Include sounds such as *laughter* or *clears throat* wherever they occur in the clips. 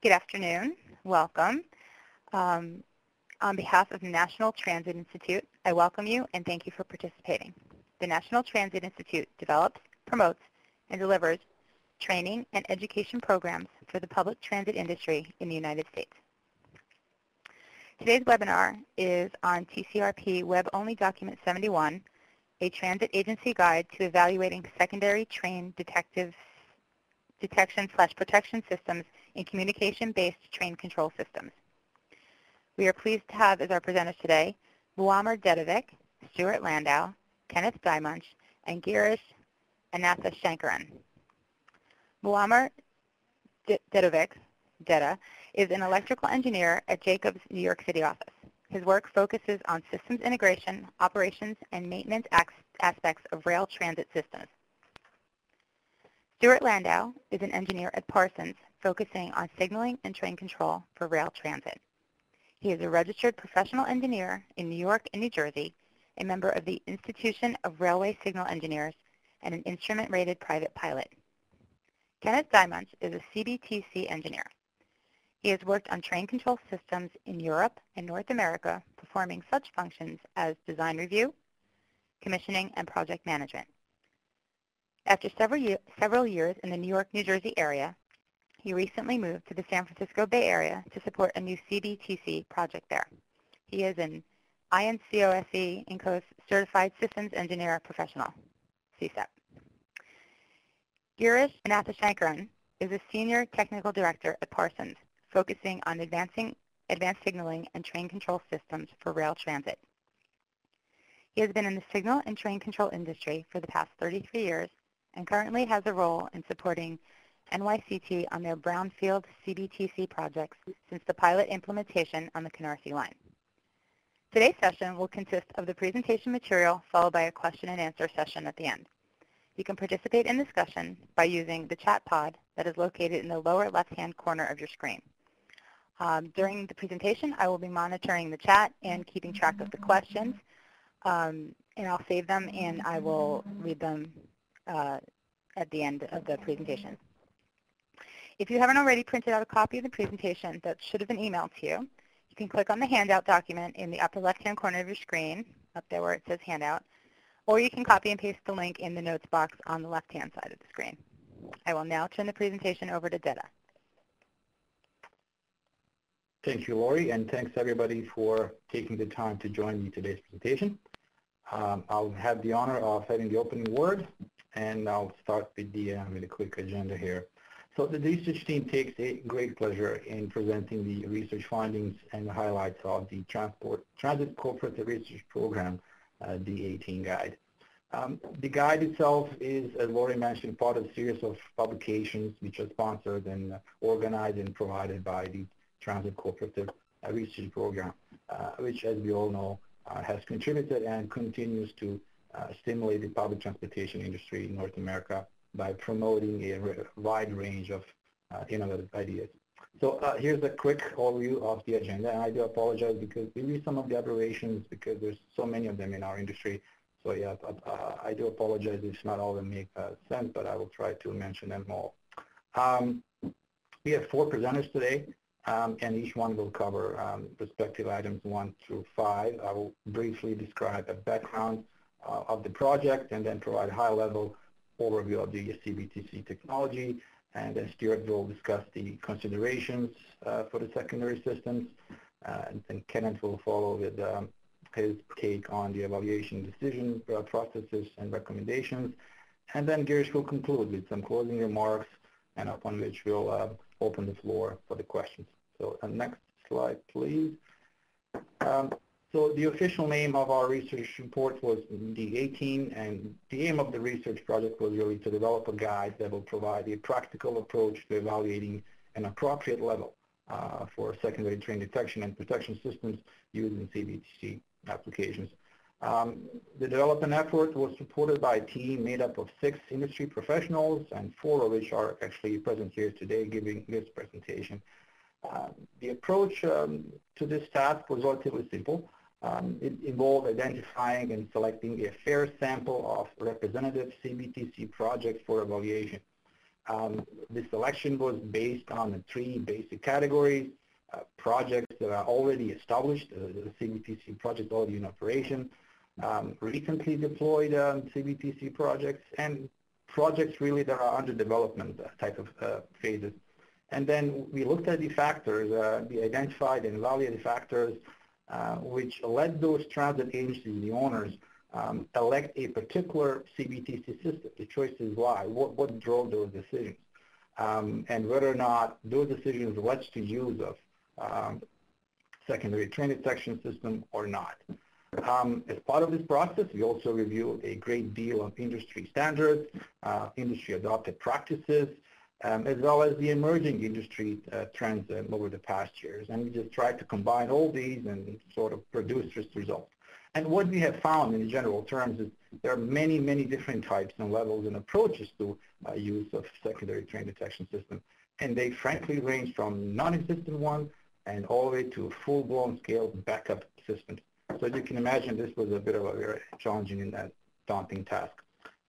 Good afternoon. Welcome. Um, on behalf of the National Transit Institute, I welcome you and thank you for participating. The National Transit Institute develops, promotes, and delivers training and education programs for the public transit industry in the United States. Today's webinar is on TCRP Web-Only Document 71, a transit agency guide to evaluating secondary train detective detection slash protection systems in communication-based train control systems. We are pleased to have as our presenters today Muamer Dedovic, Stuart Landau, Kenneth Diemunsch, and Girish Anatha Shankaran. Muamer Dedovic, Deda, is an electrical engineer at Jacobs New York City office. His work focuses on systems integration, operations, and maintenance aspects of rail transit systems. Stuart Landau is an engineer at Parsons, focusing on signaling and train control for rail transit. He is a registered professional engineer in New York and New Jersey, a member of the Institution of Railway Signal Engineers, and an instrument-rated private pilot. Kenneth Diemunsch is a CBTC engineer. He has worked on train control systems in Europe and North America, performing such functions as design review, commissioning, and project management. After several years in the New York, New Jersey area, he recently moved to the San Francisco Bay Area to support a new CBTC project there. He is an INCOSE INCOS Certified Systems Engineer Professional, CSEP. Girish Anatha is a Senior Technical Director at Parsons, focusing on advancing advanced signaling and train control systems for rail transit. He has been in the signal and train control industry for the past 33 years and currently has a role in supporting NYCT on their Brownfield CBTC projects since the pilot implementation on the Canarsie line. Today's session will consist of the presentation material followed by a question and answer session at the end. You can participate in discussion by using the chat pod that is located in the lower left-hand corner of your screen. Um, during the presentation, I will be monitoring the chat and keeping track of the questions, um, and I'll save them and I will read them uh, at the end of the presentation. If you haven't already printed out a copy of the presentation that should have been emailed to you, you can click on the handout document in the upper left-hand corner of your screen, up there where it says handout, or you can copy and paste the link in the notes box on the left-hand side of the screen. I will now turn the presentation over to Deda. Thank you, Lori, and thanks everybody for taking the time to join me today's presentation. Um, I'll have the honor of having the opening word, and I'll start with the uh, with quick agenda here. So the research team takes a great pleasure in presenting the research findings and highlights of the Transport Transit Cooperative Research Program, uh, the 18 guide. Um, the guide itself is, as Lori mentioned, part of a series of publications which are sponsored and uh, organized and provided by the Transit Cooperative uh, Research Program, uh, which, as we all know, uh, has contributed and continues to uh, stimulate the public transportation industry in North America by promoting a wide range of uh, innovative ideas. So uh, here's a quick overview of the agenda, and I do apologize because maybe some of the abbreviations because there's so many of them in our industry. So yeah, uh, I do apologize if not all of them make uh, sense, but I will try to mention them all. Um, we have four presenters today, um, and each one will cover um, respective items one through five. I will briefly describe a background uh, of the project and then provide high-level overview of the CBTC technology, and then Stuart will discuss the considerations uh, for the secondary systems, uh, and then Kenneth will follow with um, his take on the evaluation decision uh, processes and recommendations, and then Girish will conclude with some closing remarks, and upon which we'll uh, open the floor for the questions. So uh, next slide, please. Um, so the official name of our research report was the 18, and the aim of the research project was really to develop a guide that will provide a practical approach to evaluating an appropriate level uh, for secondary train detection and protection systems used in CBTC applications. Um, the development effort was supported by a team made up of six industry professionals, and four of which are actually present here today giving this presentation. Uh, the approach um, to this task was relatively simple. Um, it involved identifying and selecting a fair sample of representative CBTC projects for evaluation. Um, the selection was based on three basic categories, uh, projects that are already established, uh, the CBTC project already in operation, um, recently deployed um, CBTC projects, and projects really that are under development uh, type of uh, phases. And then we looked at the factors, uh, we identified and evaluated factors which led those transit agencies, the owners, um, elect a particular CBTC system. The choice is why, what, what drove those decisions, um, and whether or not those decisions led to use of um, secondary train detection system or not. Um, as part of this process, we also reviewed a great deal of industry standards, uh, industry adopted practices, um, as well as the emerging industry uh, trends over the past years. And we just tried to combine all these and sort of produce this result. And what we have found in general terms is there are many, many different types and levels and approaches to uh, use of secondary train detection system. And they frankly range from non-existent one and all the way to full-blown scale backup systems. So you can imagine, this was a bit of a very challenging and daunting task.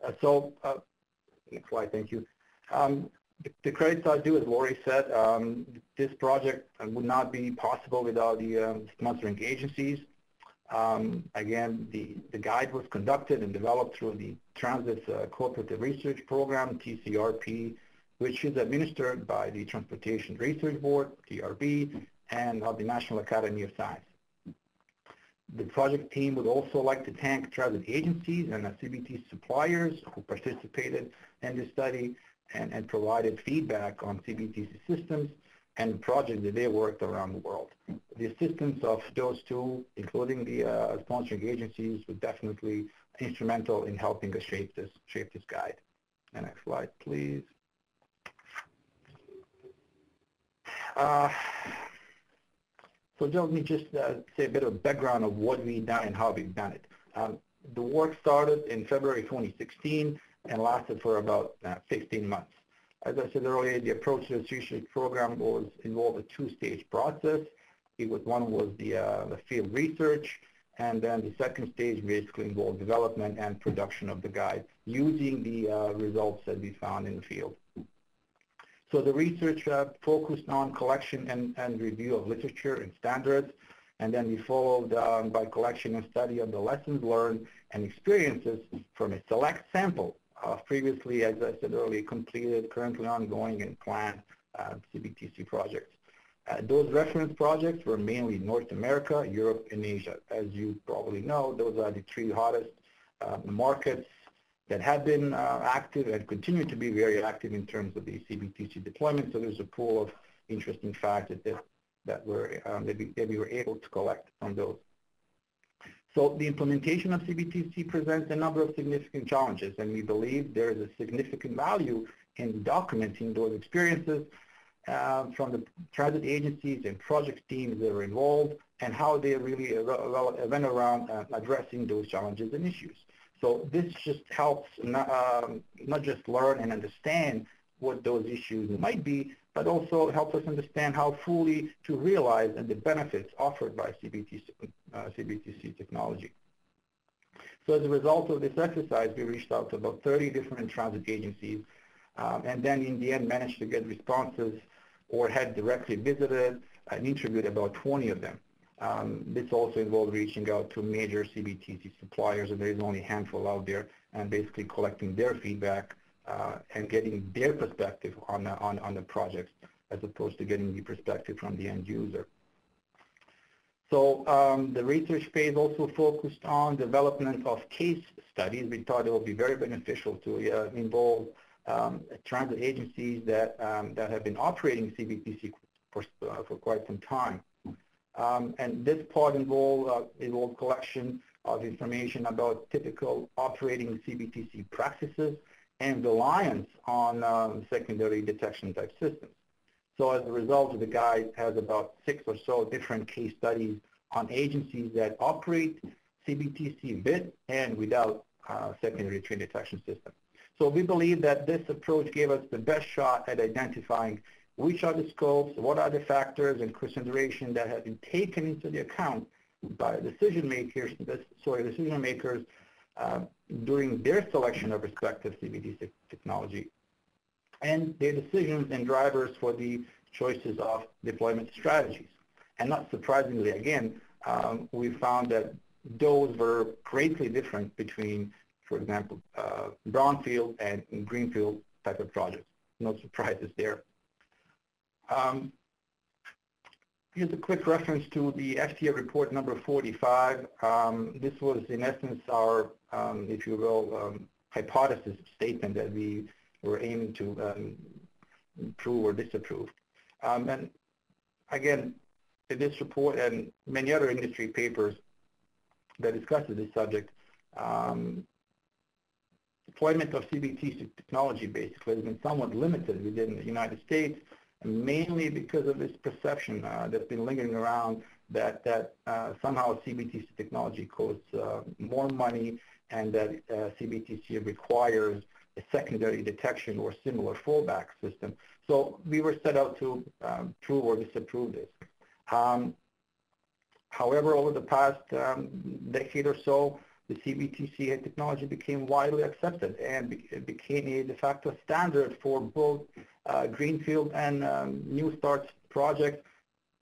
Uh, so, uh, next slide, thank you. Um, the credits are due, as Lori said. Um, this project would not be possible without the um, sponsoring agencies. Um, again, the, the guide was conducted and developed through the Transit uh, Cooperative Research Program, TCRP, which is administered by the Transportation Research Board, TRB, and of the National Academy of Science. The project team would also like to thank transit agencies and CBT suppliers who participated in this study and, and provided feedback on CBTC systems and projects that they worked around the world. The assistance of those two, including the uh, sponsoring agencies, was definitely instrumental in helping us shape this, shape this guide. And next slide, please. Uh, so let me just uh, say a bit of background of what we've done and how we've done it. Um, the work started in February 2016 and lasted for about uh, 16 months. As I said earlier, the approach to the research program was involved a two-stage process. It was one was the, uh, the field research, and then the second stage basically involved development and production of the guide using the uh, results that we found in the field. So the research uh, focused on collection and, and review of literature and standards, and then we followed um, by collection and study of the lessons learned and experiences from a select sample previously, as I said earlier, completed, currently ongoing, and planned uh, CBTC projects. Uh, those reference projects were mainly North America, Europe, and Asia. As you probably know, those are the three hottest uh, markets that have been uh, active and continue to be very active in terms of the CBTC deployment. So there's a pool of interesting facts that, that, were, um, that, we, that we were able to collect from those. So the implementation of CBTC presents a number of significant challenges, and we believe there is a significant value in documenting those experiences uh, from the transit agencies and project teams that are involved and how they really went around uh, addressing those challenges and issues. So this just helps not, um, not just learn and understand what those issues might be, but also helps us understand how fully to realize and the benefits offered by CBTC, uh, CBTC technology. So as a result of this exercise, we reached out to about 30 different transit agencies, um, and then in the end managed to get responses or had directly visited and interviewed about 20 of them. Um, this also involved reaching out to major CBTC suppliers, and there is only a handful out there, and basically collecting their feedback uh, and getting their perspective on on, on the projects, as opposed to getting the perspective from the end user. So um, the research phase also focused on development of case studies. We thought it would be very beneficial to uh, involve um, transit agencies that, um, that have been operating CBTC for, uh, for quite some time. Um, and this part involved, uh, involved collection of information about typical operating CBTC practices and reliance on um, secondary detection type systems. So as a result, the guide has about six or so different case studies on agencies that operate CBTC with and without uh, secondary train detection system. So we believe that this approach gave us the best shot at identifying which are the scopes, what are the factors and consideration that have been taken into the account by decision makers, sorry, decision makers uh, during their selection of respective CBTC technology. And their decisions and drivers for the choices of deployment strategies. And not surprisingly, again, um, we found that those were greatly different between, for example, uh, brownfield and greenfield type of projects. No surprises there. Um, here's a quick reference to the FTA report number 45. Um, this was, in essence, our, um, if you will, um, hypothesis statement that we were aiming to um, prove or disapprove. Um, and again, in this report and many other industry papers that discusses this subject, um, deployment of CBT technology basically has been somewhat limited within the United States, mainly because of this perception uh, that's been lingering around that, that uh, somehow CBTC technology costs uh, more money and that uh, CBTC requires a secondary detection or similar fallback system. So we were set out to um, prove or disapprove this. Um, however, over the past um, decade or so, the CBTC technology became widely accepted and be became a de facto standard for both uh, greenfield and um, new start projects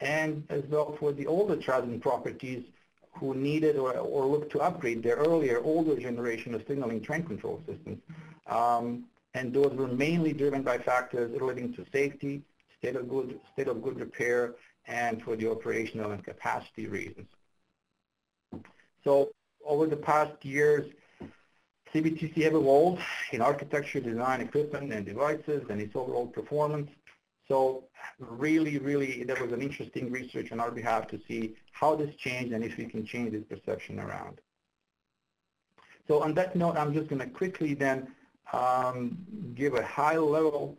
and as well for the older transit properties who needed or, or looked to upgrade their earlier, older generation of signaling train control systems. Um, and those were mainly driven by factors relating to safety, state of good, state of good repair, and for the operational and capacity reasons. So over the past years, CBTC have evolved in architecture, design, equipment, and devices, and its overall performance. So really, really, there was an interesting research on our behalf to see how this changed and if we can change this perception around. So on that note, I'm just going to quickly then um, give a high-level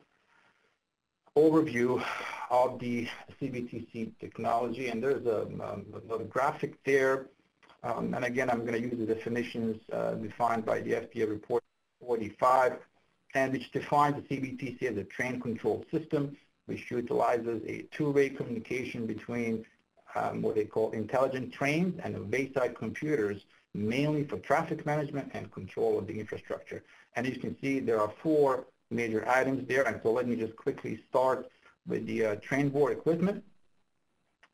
overview of the CBTC technology, and there's a, um, a graphic there. Um, and again, I'm going to use the definitions uh, defined by the FTA report 45, and which defines the CBTC as a train control system, which utilizes a two-way communication between um, what they call intelligent trains and wayside computers, mainly for traffic management and control of the infrastructure. And as you can see, there are four major items there. And so let me just quickly start with the uh, train board equipment.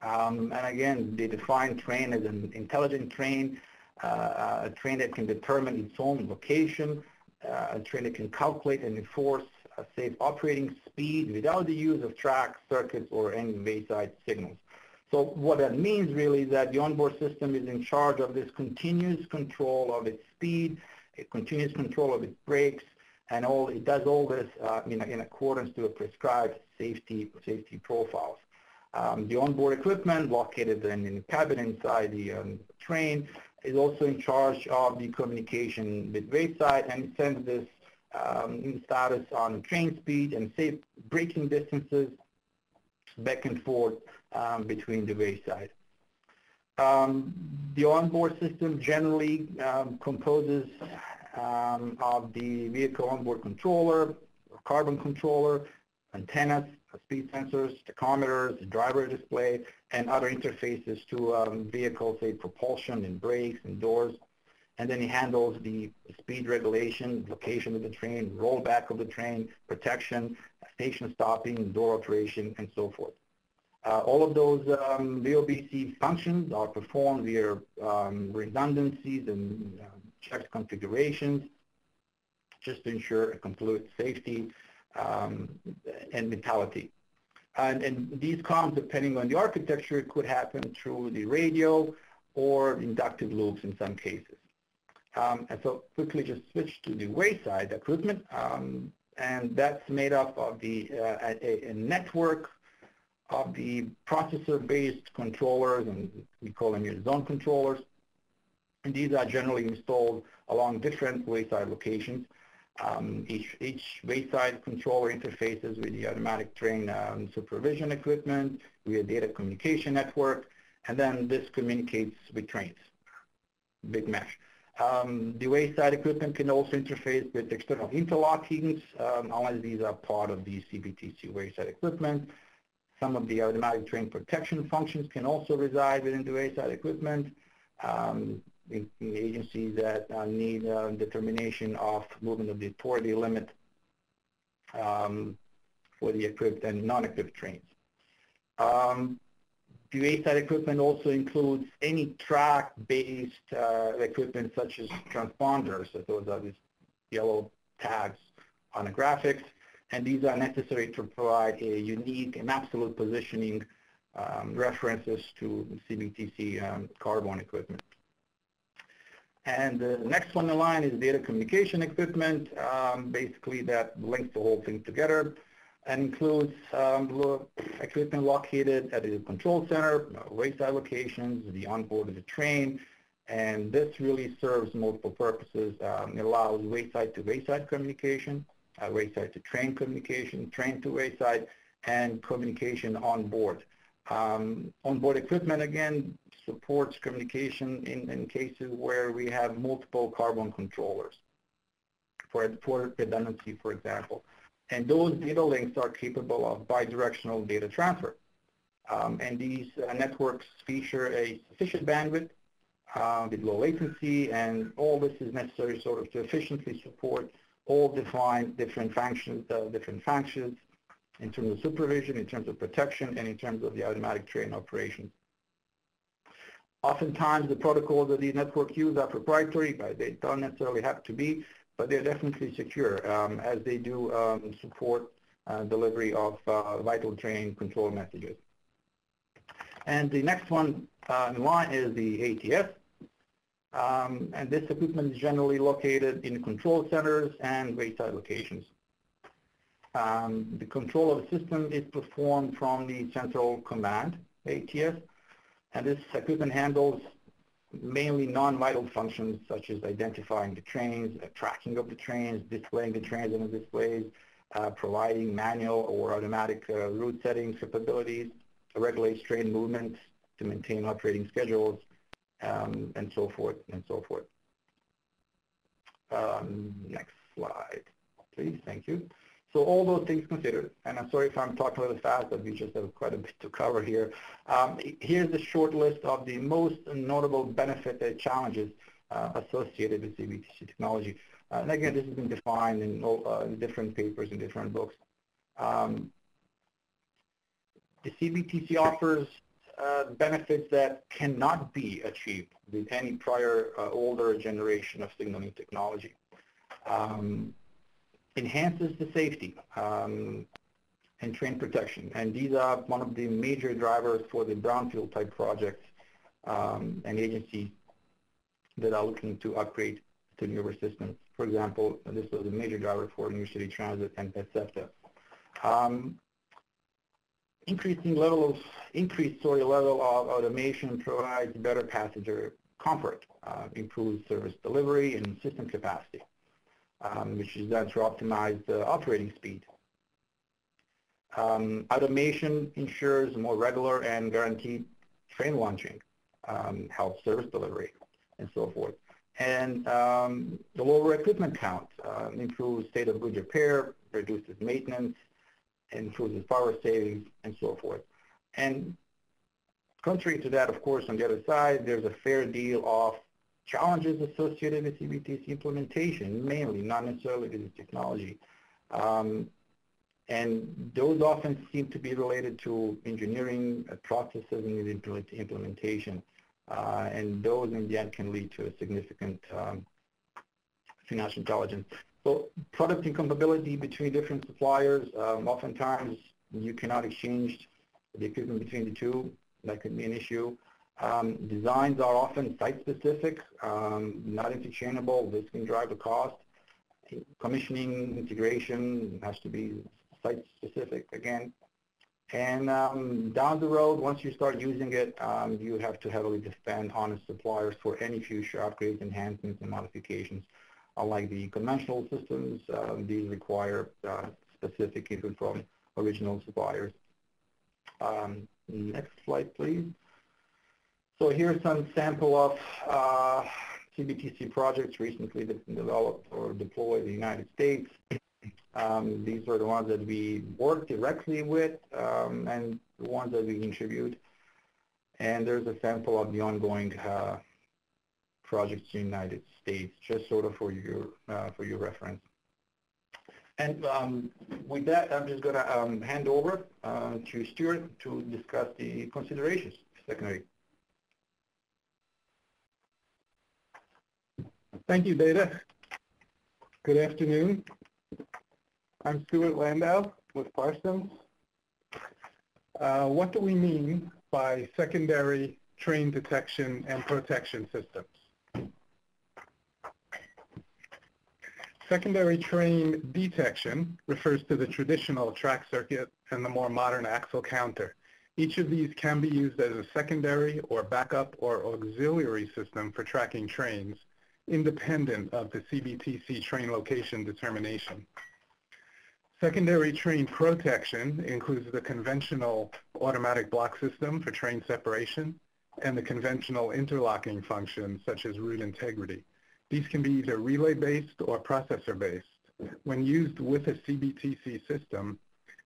Um, and again, they define train as an intelligent train, uh, a train that can determine its own location, uh, a train that can calculate and enforce a safe operating speed without the use of tracks, circuits, or any wayside signals. So what that means really is that the onboard system is in charge of this continuous control of its speed, a continuous control of its brakes, and all it does all this uh, in, in accordance to a prescribed safety safety profiles. Um, the onboard equipment located in, in the cabin inside the um, train is also in charge of the communication with wayside and sends this um, status on train speed and safe braking distances back and forth um, between the wayside. Um, the onboard system generally um, composes um, of the vehicle onboard controller, carborne controller, antennas, speed sensors, tachometers, driver display, and other interfaces to um, vehicle, say, propulsion and brakes and doors. And then he handles the speed regulation, location of the train, rollback of the train, protection, station stopping, door operation, and so forth. Uh, all of those um, VOBC functions are performed via um, redundancies and uh, checks configurations just to ensure a complete safety um, and mentality. And, and these comms, depending on the architecture, could happen through the radio or inductive loops in some cases. Um, and so quickly just switch to the wayside equipment, um, and that's made up of the uh, a, a, network of the processor-based controllers, and we call them your zone controllers. And these are generally installed along different wayside locations. Um, each, each wayside controller interfaces with the automatic train um, supervision equipment via data communication network, and then this communicates with trains, big mesh. Um, the wayside equipment can also interface with external interlockings, um, unless these are part of the CBTC wayside equipment. Some of the automatic train protection functions can also reside within the wayside equipment. Um, in, in agencies that uh, need uh, determination of movement of the authority limit um, for the equipped and non-equipped trains. Um, wayside equipment also includes any track-based uh, equipment such as transponders. So those are these yellow tags on the graphics. And these are necessary to provide a unique and absolute positioning um, references to CBTC um, carborne equipment. And the next one in line is data communication equipment, um, basically that links the whole thing together and includes um, equipment located at the control center, wayside locations, the onboard of the train, and this really serves multiple purposes. Um, it allows wayside to wayside communication, uh, wayside to train communication, train to wayside, and communication on board. Um, on-board equipment, again, supports communication in, in cases where we have multiple carborne controllers for, for redundancy, for example. And those data links are capable of bidirectional data transfer. Um, and these uh, networks feature a sufficient bandwidth uh, with low latency, and all this is necessary sort of to efficiently support all defined different functions, uh, different functions in terms of supervision, in terms of protection, and in terms of the automatic train operations. Oftentimes, the protocols that these networks use are proprietary, but they don't necessarily have to be but they're definitely secure um, as they do um, support uh, delivery of uh, vital train control messages. And the next one uh, in line is the ATS. Um, and this equipment is generally located in control centers and wayside locations. Um, the control of the system is performed from the central command, ATS, and this equipment handles mainly non-vital functions such as identifying the trains, uh, tracking of the trains, displaying the trains on the displays, uh, providing manual or automatic uh, route settings capabilities, regulate train movements to maintain operating schedules, um, and so forth and so forth. Um, next slide, please. Thank you. So all those things considered, and I'm sorry if I'm talking a little fast, but we just have quite a bit to cover here. Um, here's a short list of the most notable benefits and challenges uh, associated with CBTC technology. Uh, and again, this has been defined in, uh, in different papers and different books. Um, the CBTC offers uh, benefits that cannot be achieved with any prior uh, older generation of signaling technology. Um, enhances the safety um, and train protection. And these are one of the major drivers for the brownfield type projects um, and agencies that are looking to upgrade to newer systems. For example, this was a major driver for New City Transit and PetSEPTA. Um, increasing level of increased sorry, level of automation provides better passenger comfort, uh, improves service delivery and system capacity um, which is done to optimize the operating speed. Um, automation ensures more regular and guaranteed train launching, um, helps service delivery, and so forth. And um, the lower equipment count uh, improves state of good repair, reduces maintenance, improves power savings, and so forth. And contrary to that, of course, on the other side, there's a fair deal of challenges associated with CBTC implementation, mainly, not necessarily with the technology. Um, and those often seem to be related to engineering processes and implementation. Uh, and those in the end can lead to a significant um, financial intelligence. So product incompatibility between different suppliers, um, oftentimes you cannot exchange the equipment between the two. That could be an issue. Um, designs are often site-specific, um, not interchangeable. This can drive the cost. Commissioning integration has to be site-specific again. And um, down the road, once you start using it, um, you have to heavily depend on suppliers for any future upgrades, enhancements, and modifications. Unlike the conventional systems, uh, these require uh, specific input from original suppliers. Um, next slide, please. So here's some sample of uh, CBTC projects recently developed or deployed in the United States. Um, these are the ones that we work directly with um, and the ones that we contribute. And there's a sample of the ongoing uh, projects in the United States, just sort of for your, uh, for your reference. And um, with that, I'm just going to um, hand over uh, to Stuart to discuss the considerations secondary. Thank you, Deda. Good afternoon. I'm Stuart Landau with Parsons. Uh, what do we mean by secondary train detection and protection systems? Secondary train detection refers to the traditional track circuit and the more modern axle counter. Each of these can be used as a secondary or backup or auxiliary system for tracking trains, independent of the CBTC train location determination. Secondary train protection includes the conventional automatic block system for train separation and the conventional interlocking functions such as route integrity. These can be either relay-based or processor-based. When used with a CBTC system,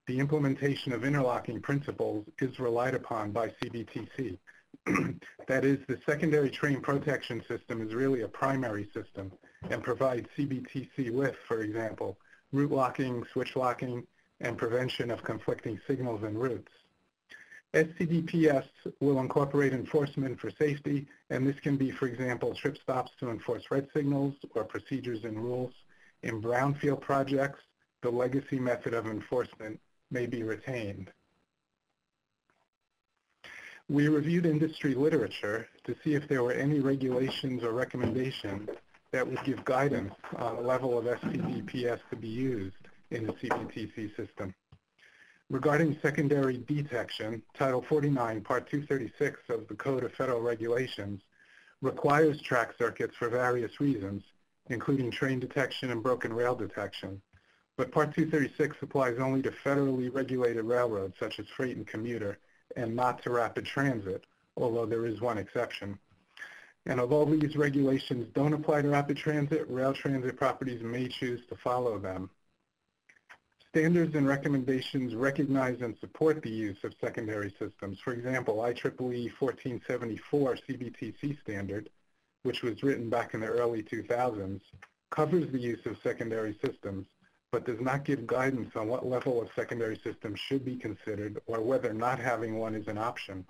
the implementation of interlocking principles is relied upon by CBTC. *clears throat* that is, the secondary train protection system is really a primary system and provides CBTC with, for example, route locking, switch locking, and prevention of conflicting signals and routes. STDPS will incorporate enforcement for safety, and this can be, for example, trip stops to enforce red signals or procedures and rules. In brownfield projects, the legacy method of enforcement may be retained. We reviewed industry literature to see if there were any regulations or recommendations that would give guidance on the level of STDPS to be used in the CBTC system. Regarding secondary detection, Title 49, Part 236 of the Code of Federal Regulations requires track circuits for various reasons, including train detection and broken rail detection. But Part 236 applies only to federally regulated railroads such as freight and commuter and not to rapid transit, although there is one exception. And although these regulations don't apply to rapid transit, rail transit properties may choose to follow them. Standards and recommendations recognize and support the use of secondary systems. For example, IEEE 1474 CBTC standard, which was written back in the early 2000s, covers the use of secondary systems but does not give guidance on what level of secondary system should be considered or whether not having one is an option.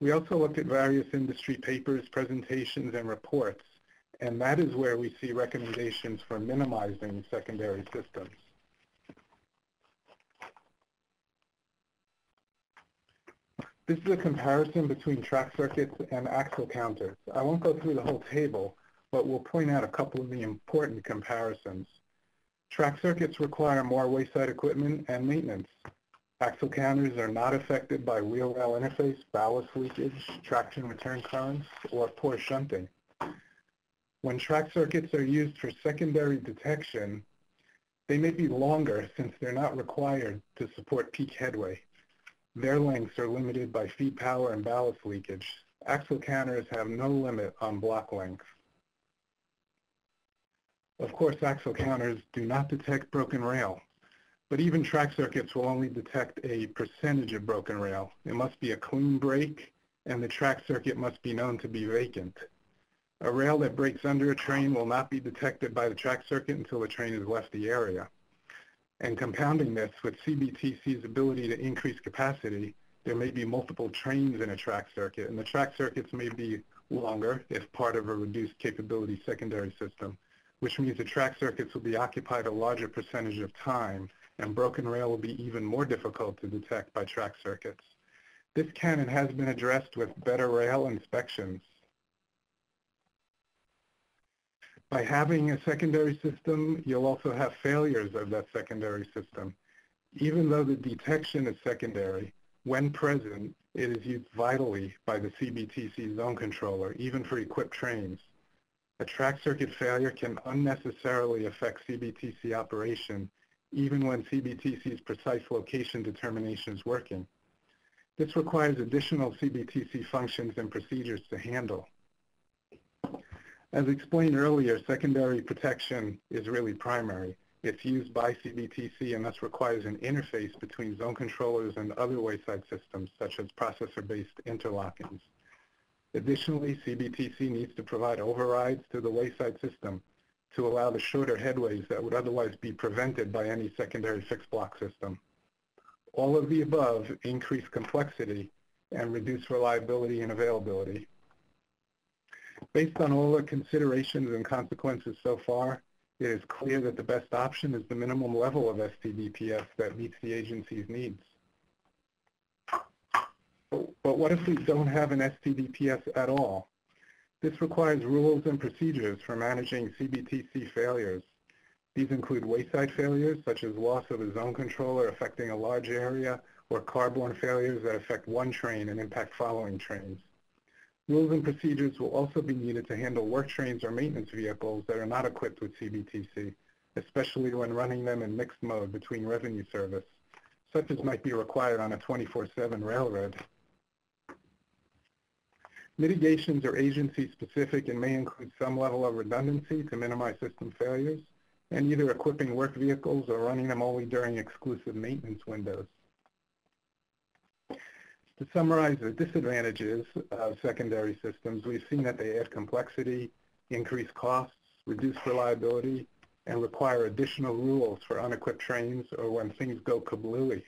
We also looked at various industry papers, presentations, and reports, and that is where we see recommendations for minimizing secondary systems. This is a comparison between track circuits and axle counters. I won't go through the whole table, but we'll point out a couple of the important comparisons. Track circuits require more wayside equipment and maintenance. Axle counters are not affected by wheel rail interface, ballast leakage, traction return currents, or poor shunting. When track circuits are used for secondary detection, they may be longer since they're not required to support peak headway. Their lengths are limited by feed power and ballast leakage. Axle counters have no limit on block length. Of course, axle counters do not detect broken rail, but even track circuits will only detect a percentage of broken rail. It must be a clean break, and the track circuit must be known to be vacant. A rail that breaks under a train will not be detected by the track circuit until the train has left the area. And compounding this with CBTC's ability to increase capacity, there may be multiple trains in a track circuit, and the track circuits may be longer if part of a reduced capability secondary system which means the track circuits will be occupied a larger percentage of time, and broken rail will be even more difficult to detect by track circuits. This can and has been addressed with better rail inspections. By having a secondary system, you'll also have failures of that secondary system. Even though the detection is secondary, when present, it is used vitally by the CBTC zone controller, even for equipped trains. A track circuit failure can unnecessarily affect CBTC operation even when CBTC's precise location determination is working. This requires additional CBTC functions and procedures to handle. As explained earlier, secondary protection is really primary. It's used by CBTC and thus requires an interface between zone controllers and other wayside systems such as processor-based interlockings. Additionally, CBTC needs to provide overrides to the wayside system to allow the shorter headways that would otherwise be prevented by any secondary fixed block system. All of the above increase complexity and reduce reliability and availability. Based on all the considerations and consequences so far, it is clear that the best option is the minimum level of STDPS that meets the agency's needs. But what if we don't have an STDPS at all? This requires rules and procedures for managing CBTC failures. These include wayside failures, such as loss of a zone controller affecting a large area, or carborne failures that affect one train and impact following trains. Rules and procedures will also be needed to handle work trains or maintenance vehicles that are not equipped with CBTC, especially when running them in mixed mode between revenue service, such as might be required on a 24-7 railroad. Mitigations are agency-specific and may include some level of redundancy to minimize system failures, and either equipping work vehicles or running them only during exclusive maintenance windows. To summarize the disadvantages of secondary systems, we've seen that they add complexity, increase costs, reduce reliability, and require additional rules for unequipped trains or when things go kablooey.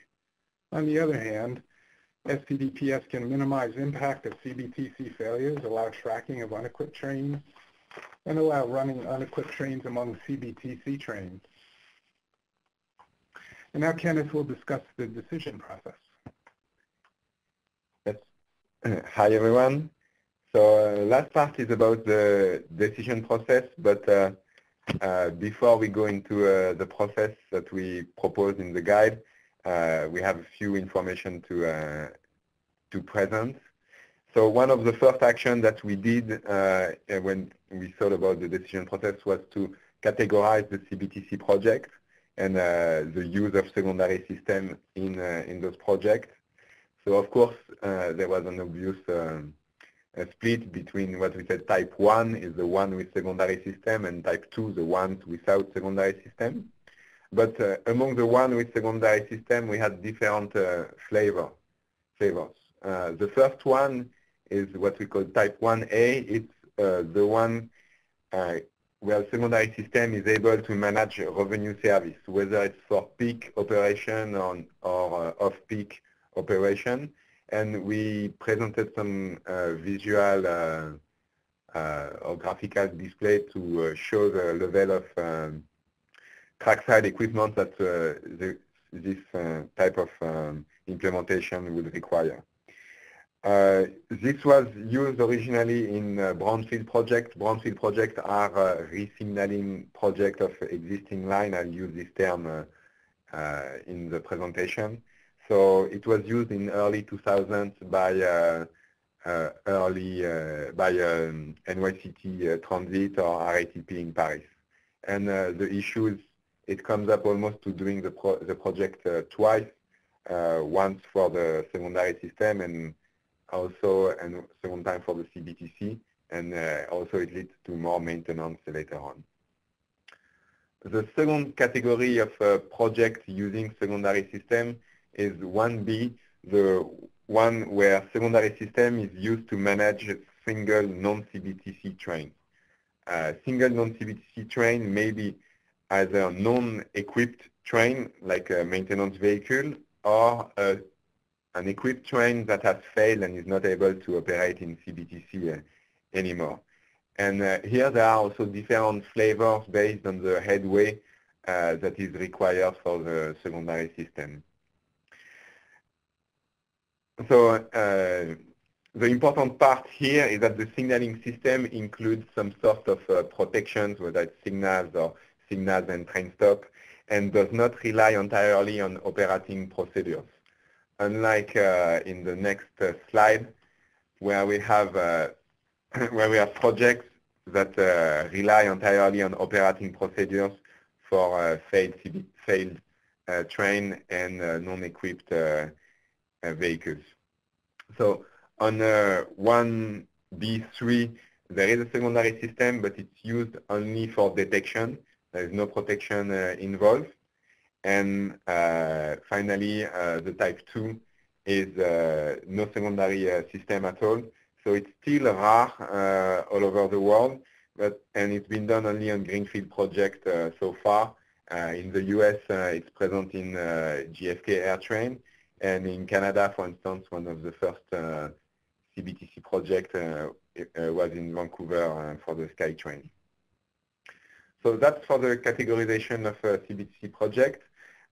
On the other hand, STDPS can minimize impact of CBTC failures, allow tracking of unequipped trains, and allow running unequipped trains among CBTC trains. And now Kenneth will discuss the decision process. Yes. *clears throat* Hi, everyone. So uh, last part is about the decision process, but uh, uh, before we go into uh, the process that we propose in the guide, we have a few information to uh, to present. So one of the first actions that we did uh, when we thought about the decision process was to categorize the CBTC project and uh, the use of secondary system in uh, in those projects. So of course uh, there was an obvious um, split between what we said type 1 is the one with secondary system and type 2 the ones without secondary system. But uh, among the one with secondary system, we had different uh, flavor, flavors. Uh, the first one is what we call type 1A. It's uh, the one uh, where secondary system is able to manage revenue service, whether it's for peak operation or, or uh, off-peak operation. And we presented some visual or graphical display to show the level of um, trackside equipment that the, this type of um, implementation would require. Uh, this was used originally in uh, brownfield projects. Brownfield projects are uh, resignaling project of existing line. I'll use this term uh, uh, in the presentation. So it was used in early 2000s by uh, early by um, NYCT Transit or RATP in Paris. And the issue is it comes up almost to doing the, pro the project twice, once for the secondary system and also and second time for the CBTC, and uh, also it leads to more maintenance later on. The second category of uh, project using secondary system is 1B, the one where secondary system is used to manage a single non-CBTC train. Uh, single non-CBTC train may be either non-equipped train, like a maintenance vehicle, or a an equipped train that has failed and is not able to operate in CBTC uh, anymore. And uh, here there are also different flavors based on the headway uh, that is required for the secondary system. So uh, the important part here is that the signaling system includes some sort of uh, protections, whether it's signals or signals and train stop, and does not rely entirely on operating procedures unlike uh, in the next uh, slide, where we have uh, *clears throat* where we have projects that uh, rely entirely on operating procedures for uh, failed, failed uh, train and non-equipped vehicles. So on 1B3, there is a secondary system, but it's used only for detection. There is no protection uh, involved. And uh, finally, uh, the type 2 is uh, no secondary uh, system at all. So it's still rare uh, all over the world, but and it's been done only on greenfield project so far. in the US, it's present in JFK AirTrain, and in Canada, for instance, one of the first CBTC project was in Vancouver for the SkyTrain. So that's for the categorization of a CBTC project.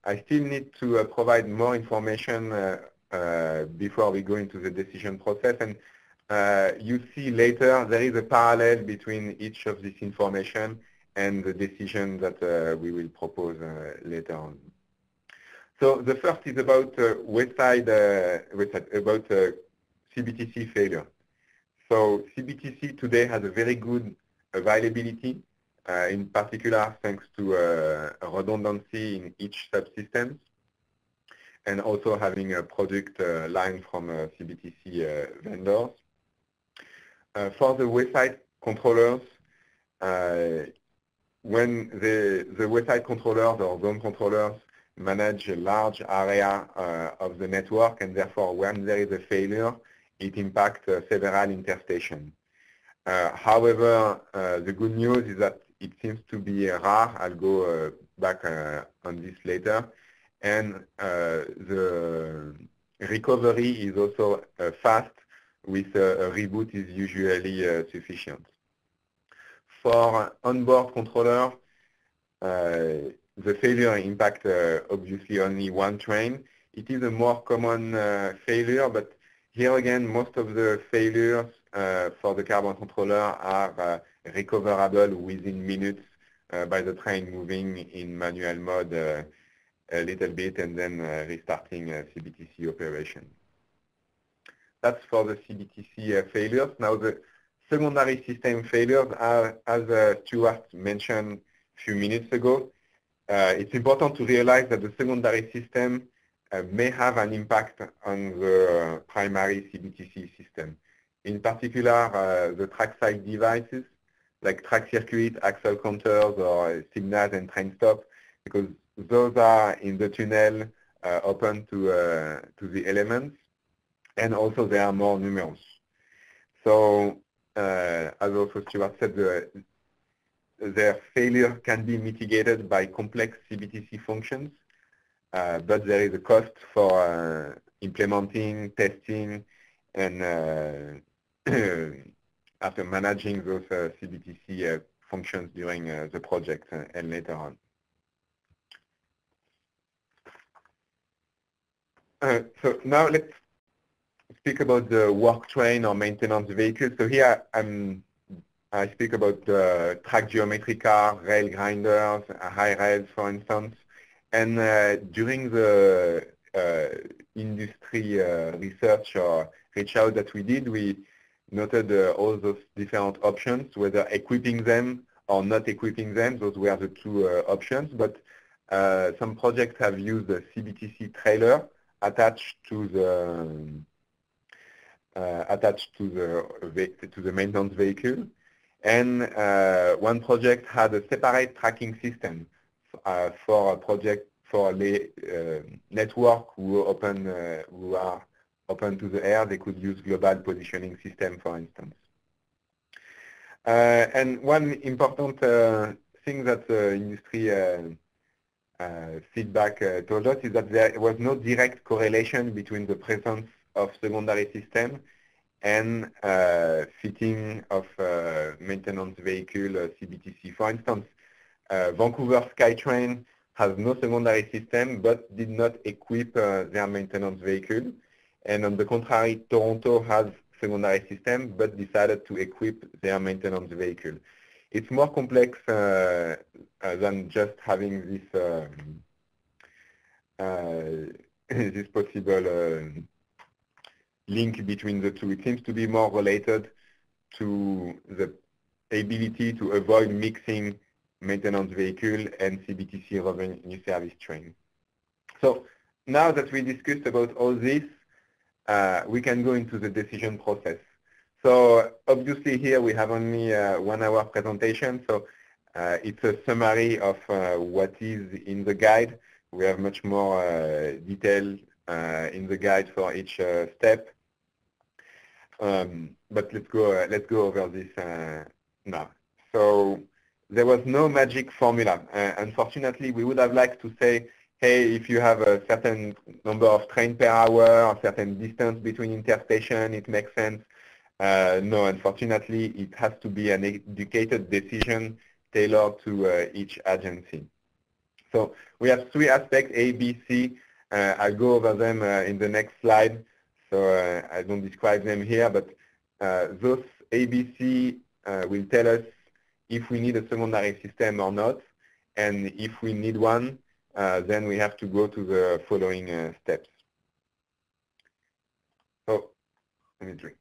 I still need to uh, provide more information uh, uh, before we go into the decision process. And you see later there is a parallel between each of this information and the decision that we will propose later on. So the first is about uh, uh, about uh, CBTC failure. So CBTC today has a very good availability uh, in particular thanks to uh, redundancy in each subsystem and also having a product uh, line from CBTC vendors. for the wayside controllers, when the, the wayside controllers or zone controllers manage a large area uh, of the network and therefore when there is a failure, it impacts uh, several interstations. Uh, however, the good news is that it seems to be rare. I'll go uh, back uh, on this later. And uh, the recovery is also fast with a reboot is usually sufficient. For onboard controller, the failure impact obviously only one train. It is a more common failure, but here again, most of the failures uh, for the carborne controller are uh, recoverable within minutes uh, by the train moving in manual mode uh, a little bit and then uh, restarting CBTC operation. That's for the CBTC failures. Now the secondary system failures are, as Stuart mentioned a few minutes ago, it's important to realize that the secondary system may have an impact on the primary CBTC system. In particular, the trackside devices like track circuit, axle counters, or signals and train stop, because those are in the tunnel uh, open to, uh, to the elements, and also they are more numerous. So uh, as also Stuart said, the, their failure can be mitigated by complex CBTC functions, uh, but there is a cost for uh, implementing, testing, and uh, *clears throat* after managing those uh, CBTC uh, functions during uh, the project and later on. so now let's speak about the work train or maintenance vehicle. So here I'm, I speak about the track geometry car, rail grinders, high rails, for instance. And uh, during the uh, industry uh, research or reach out that we did, we noted uh, all those different options, whether equipping them or not equipping them. Those were the two uh, options. But uh, some projects have used a CBTC trailer attached to the uh, attached to the to the maintenance vehicle, and uh, one project had a separate tracking system uh, for a project for a network who open who are open to the air, they could use global positioning system, for instance. Uh, and one important uh, thing that the industry uh, uh feedback uh, told us is that there was no direct correlation between the presence of secondary system and uh, fitting of maintenance vehicle CBTC. For instance, Vancouver SkyTrain has no secondary system but did not equip their maintenance vehicle. And on the contrary, Toronto has secondary system, but decided to equip their maintenance vehicle. It's more complex uh, uh, than just having this um, uh, *laughs* this possible uh, link between the two. It seems to be more related to the ability to avoid mixing maintenance vehicle and CBTC revenue service train. So now that we discussed about all this, we can go into the decision process. So obviously here we have only a one hour presentation, so uh, it's a summary of uh, what is in the guide. We have much more uh, detail uh, in the guide for each uh, step. Um, but let's go let's go over this now. So there was no magic formula. Uh, unfortunately, we would have liked to say, hey, if you have a certain number of trains per hour, a certain distance between interstation, it makes sense. Uh, no, unfortunately, it has to be an educated decision tailored to uh, each agency. So we have three aspects, A, B, C. Uh, I'll go over them uh, in the next slide. So uh, I don't describe them here, but uh, those ABC will tell us if we need a secondary system or not. And if we need one, then we have to go to the following steps. Oh, let me drink.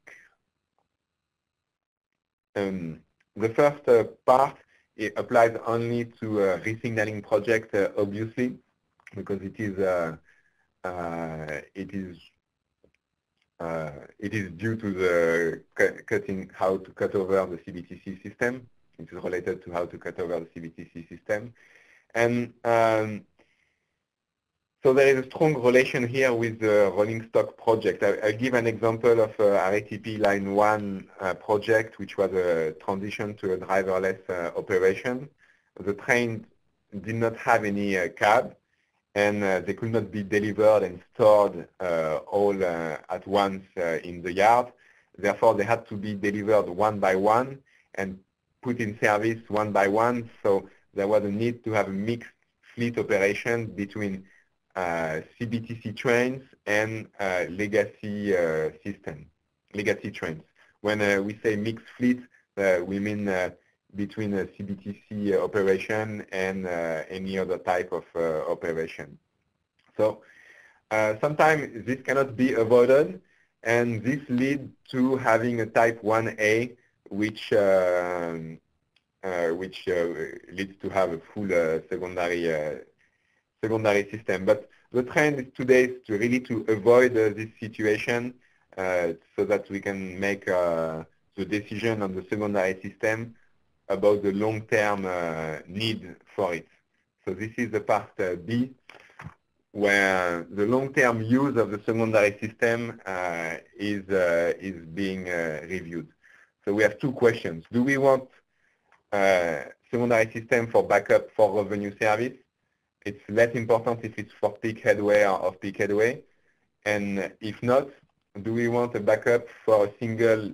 Um, the first uh, part it applies only to a resignaling project, uh, obviously, because it is uh, it is it is due to the cutting how to cut over the CBTC system. It is related to how to cut over the CBTC system, and um, so there is a strong relation here with the rolling stock project. I, will give an example of a RATP Line 1 uh, project, which was a transition to a driverless uh, operation. The train did not have any uh, cab, and uh, they could not be delivered and stored uh, all uh, at once in the yard. Therefore, they had to be delivered one by one and put in service one by one. So there was a need to have a mixed fleet operation between uh, CBTC trains and uh, legacy uh, system, legacy trains. When we say mixed fleet, we mean between a CBTC operation and any other type of operation. So sometimes this cannot be avoided, and this leads to having a type 1A, which um, uh, which uh, leads to have a full uh, secondary secondary system. But the trend today is to really to avoid uh, this situation uh, so that we can make uh, the decision on the secondary system about the long-term uh, need for it. So this is the part uh, B, where the long-term use of the secondary system is, is being reviewed. So we have two questions. Do we want secondary system for backup for revenue service? It's less important if it's for peak headway or off-peak headway? And if not, do we want a backup for a single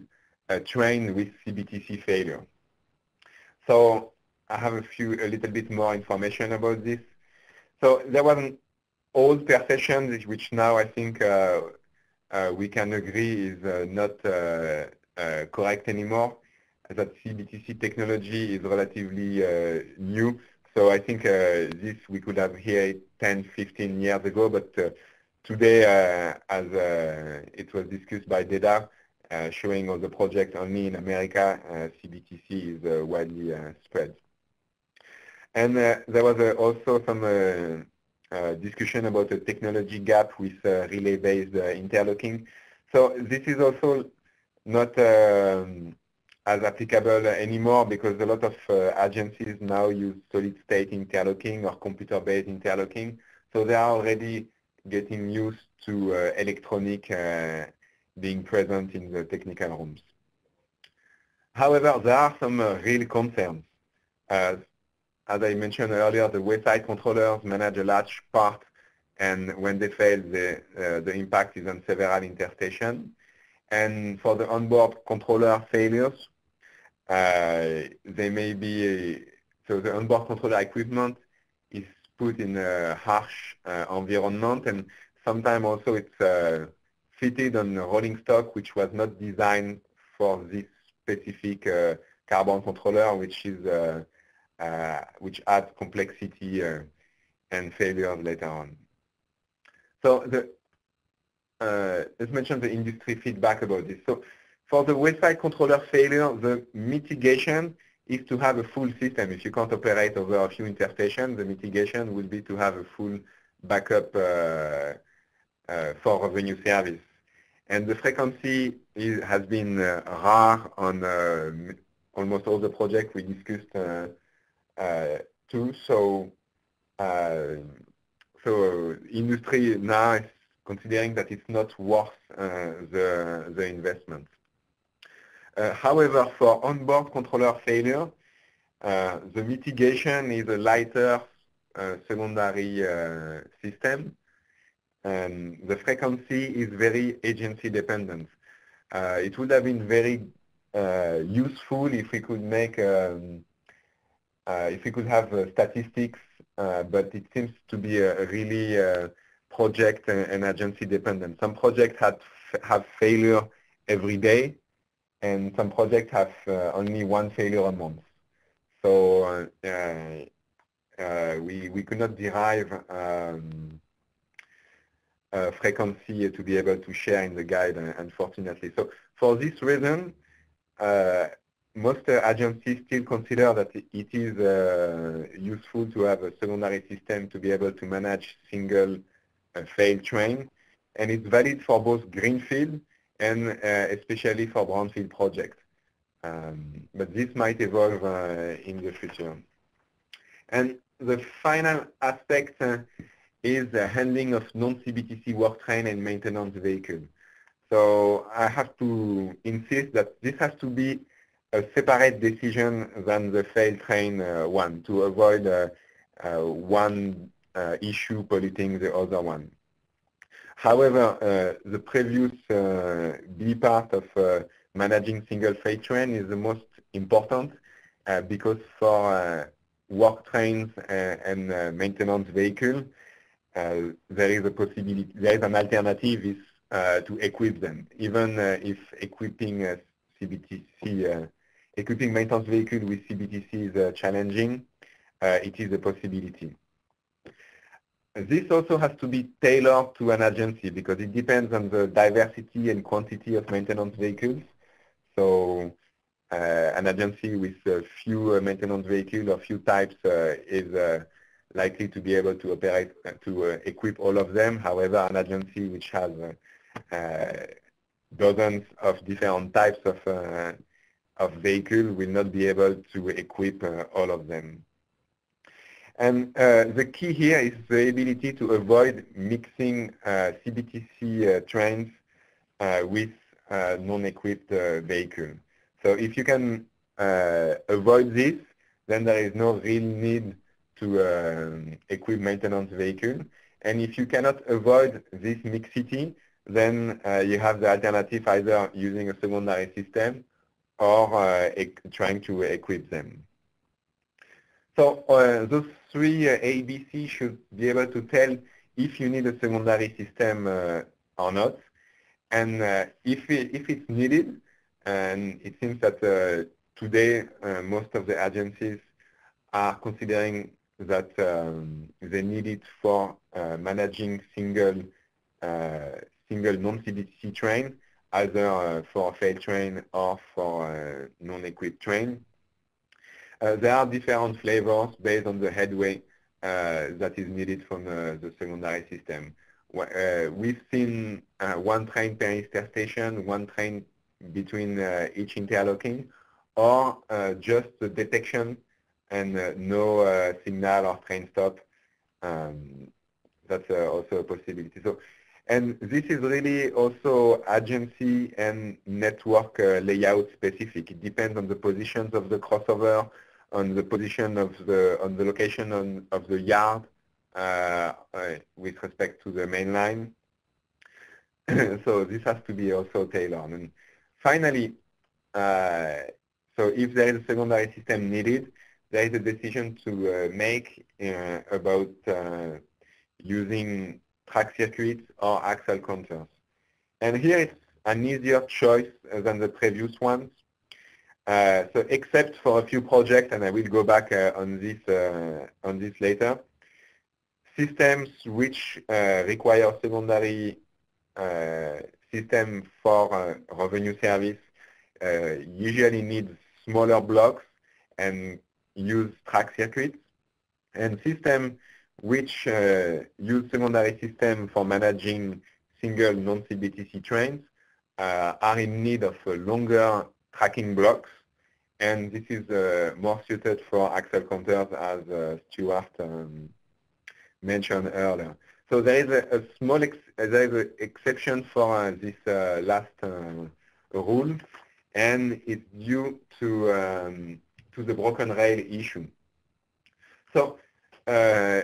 uh, train with CBTC failure? So I have a few, a little bit more information about this. So there was an old perception, which now I think uh, uh, we can agree is uh, not uh, uh, correct anymore, that CBTC technology is relatively new so I think uh, this we could have here 10, 15 years ago, but uh, today, uh, as uh, it was discussed by DEDA, uh, showing all the projects only in America, uh, CBTC is widely spread. And there was also some discussion about the technology gap with relay-based interlocking. So this is also not um, as applicable anymore because a lot of uh, agencies now use solid-state interlocking or computer-based interlocking. So they are already getting used to uh, electronic uh, being present in the technical rooms. However, there are some uh, real concerns. as I mentioned earlier, the wayside controllers manage a large part, and when they fail, the, uh, the impact is on several interstations. And for the onboard controller failures, they may be, so the onboard controller equipment is put in a harsh uh, environment and sometimes also it's uh, fitted on rolling stock which was not designed for this specific uh, carborne controller which is uh, uh, which adds complexity and failures later on. So the, let's mention the industry feedback about this. So for the wayside controller failure, the mitigation is to have a full system. If you can't operate over a few interstations, the mitigation will be to have a full backup uh, uh, for revenue service. And the frequency is, has been uh, rare on uh, almost all the projects we discussed uh, uh, too. So, so industry now is considering that it's not worth the, the investment. Uh, however, for onboard controller failure, Uh, the mitigation is a lighter uh, secondary uh, system. And the frequency is very agency dependent. Uh, it would have been very uh, useful if we could make, um, if we could have statistics, but it seems to be really project and, and, agency dependent. Some projects had have failure every day, and some projects have only one failure a month. So uh, uh, we, we could not derive um, frequency to be able to share in the guide, uh, unfortunately. So for this reason, most agencies still consider that it is uh, useful to have a secondary system to be able to manage single uh, failed train. And it's valid for both greenfield and uh, especially for brownfield projects. Um, but this might evolve uh, in the future. And the final aspect uh, is the handling of non-CBTC work train and maintenance vehicle. So I have to insist that this has to be a separate decision than the failed train uh, one to avoid uh, uh, one issue polluting the other one. However, the previous B part of managing single freight train is the most important uh, because for uh, work trains and, uh, maintenance vehicles, uh, there is a possibility, there is an alternative is uh, to equip them. Even uh, if equipping CBTC, equipping maintenance vehicle with CBTC is challenging, it is a possibility. This also has to be tailored to an agency because it depends on the diversity and quantity of maintenance vehicles. So uh, an agency with a few uh, maintenance vehicles or few types uh, is likely to be able to operate, to equip all of them. However, an agency which has dozens of different types of of vehicle will not be able to equip uh, all of them. And uh, the key here is the ability to avoid mixing uh, CBTC trains with uh, non-equipped uh, vehicle. So if you can uh, avoid this, then there is no real need to um, equip maintenance vehicle. And if you cannot avoid this mixity, then uh, you have the alternative either using a secondary system or uh, trying to equip them. So uh, those three ABC should be able to tell if you need a secondary system or not. And uh, if, it, if it's needed, and it seems that uh, today uh, most of the agencies are considering that um, they need it for uh, managing single uh, single non-CBTC train, either uh, for a failed train or for non-equipped train. There are different flavors based on the headway that is needed from the secondary system. Uh, we've seen uh, one train per interstation, one train between uh, each interlocking, or just the detection and no signal or train stop. Um, that's also a possibility. So, and this is really also agency and network uh, layout specific. It depends on the positions of the crossover, on the position of the on the location on, of the yard, uh, uh, with respect to the main line. *coughs* so this has to be also tailored. And finally, uh, so if there is a secondary system needed, there is a decision to make about using track circuits or axle counters. And here it's an easier choice than the previous ones. Uh, so except for a few projects, and I will go back uh, on this uh, on this later, systems which uh, require secondary uh, system for uh, revenue service usually need smaller blocks and use track circuits. And systems which use secondary system for managing single non-CBTC trains uh, are in need of uh, longer tracking blocks, and this is uh, more suited for axle counters as Stuart um, mentioned earlier. So there is a, a small ex there is an exception for uh, this uh, last uh, rule, and it's due to um, to the broken rail issue. So, uh,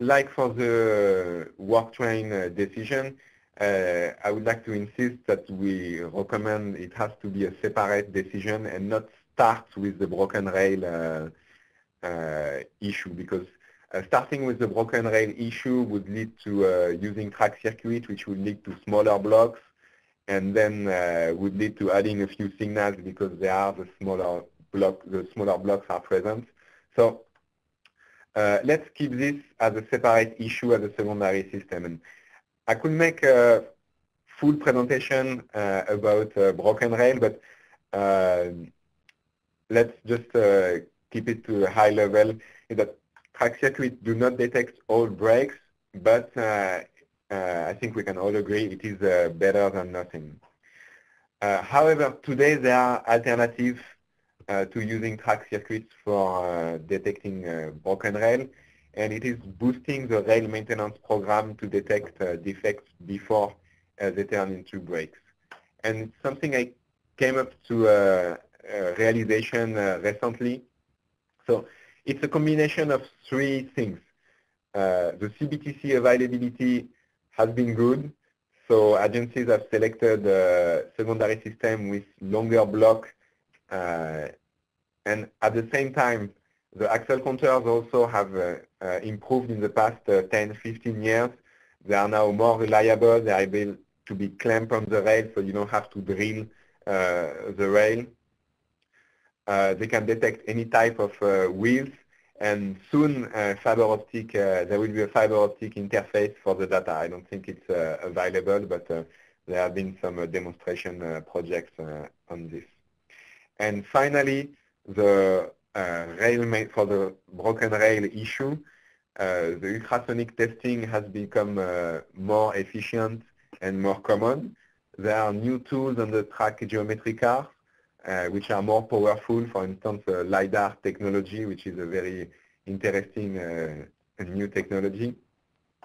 like for the work train uh, decision, uh, I would like to insist that we recommend it has to be a separate decision and not start with the broken rail uh, uh, issue because uh, starting with the broken rail issue would lead to uh, using track circuit, which would lead to smaller blocks, and then uh, would lead to adding a few signals because they are the smaller block, the smaller blocks are present. So let's keep this as a separate issue as a secondary system. And I could make a full presentation uh, about uh, broken rail, but uh, let's just uh, keep it to a high level. That track circuits do not detect all breaks, but uh, I think we can all agree it is better than nothing. however, today there are alternatives uh, to using track circuits for uh, detecting uh, broken rail, and it is boosting the rail maintenance program to detect defects before they turn into breaks. And it's something I came up to a realization recently. So it's a combination of three things. Uh, the CBTC availability has been good. So agencies have selected a secondary system with longer block uh, and at the same time, the axle counters also have uh, uh, improved in the past uh, 10, 15 years. They are now more reliable. They are able to be clamped on the rail, so you don't have to drill uh, the rail. Uh, they can detect any type of uh, wheels, and soon fiber optic, there will be a fiber optic interface for the data. I don't think it's available, but there have been some demonstration projects on this. And finally, the uh, rail for the broken rail issue, uh, the ultrasonic testing has become uh, more efficient and more common. There are new tools on the track geometry cars, uh, which are more powerful. For instance, uh, LiDAR technology, which is a very interesting uh, new technology.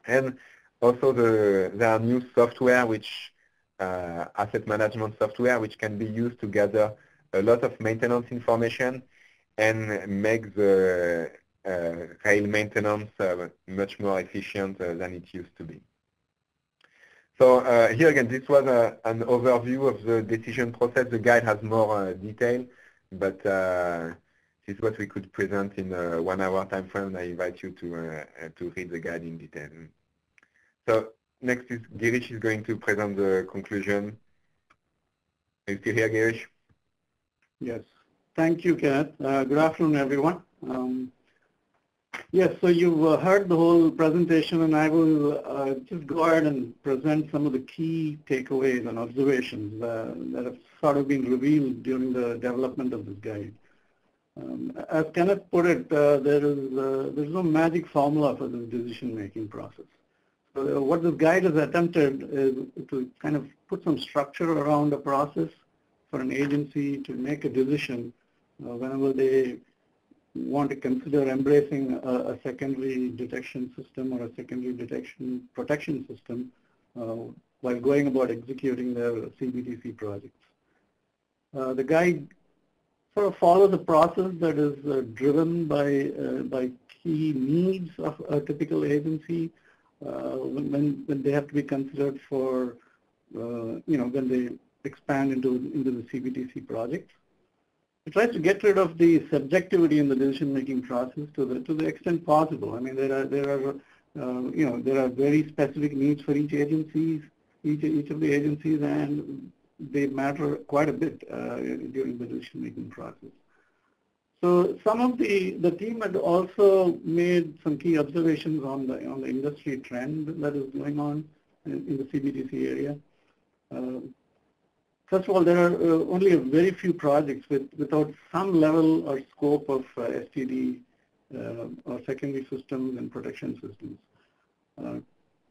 And also the, there are new software, which asset management software, which can be used to gather a lot of maintenance information and make the uh, rail maintenance uh, much more efficient uh, than it used to be. So uh, here again, this was an overview of the decision process. The guide has more uh, detail, but uh, this is what we could present in a one-hour time frame. I invite you to to read the guide in detail. So next is Girish is going to present the conclusion. Are you still here, Girish? Yes. Thank you, Kenneth. Uh, good afternoon, everyone. Um, yes, so you've uh, heard the whole presentation, and I will uh, just go ahead and present some of the key takeaways and observations uh, that have sort of been revealed during the development of this guide. Um, as Kenneth put it, uh, there is uh, there's no magic formula for this decision-making process. So what this guide has attempted is to kind of put some structure around the process for an agency to make a decision whenever they want to consider embracing a, a, secondary detection system or a secondary detection protection system uh, while going about executing their CBTC projects. Uh, the guide sort of follows a process that is uh, driven by, uh, by key needs of a typical agency uh, when, when they have to be considered for, you know, when they expand into, into the CBTC projects. It tries to get rid of the subjectivity in the decision-making process to the to the extent possible. I mean, there are there are uh, you know there are very specific needs for each agencies, each each of the agencies, and they matter quite a bit uh, during the decision-making process. So some of the the team had also made some key observations on the on the industry trend that is going on in, in the CBTC area. Uh, First of all, there are uh, only a very few projects with, without some level or scope of uh, STD uh, or secondary systems and protection systems. Uh,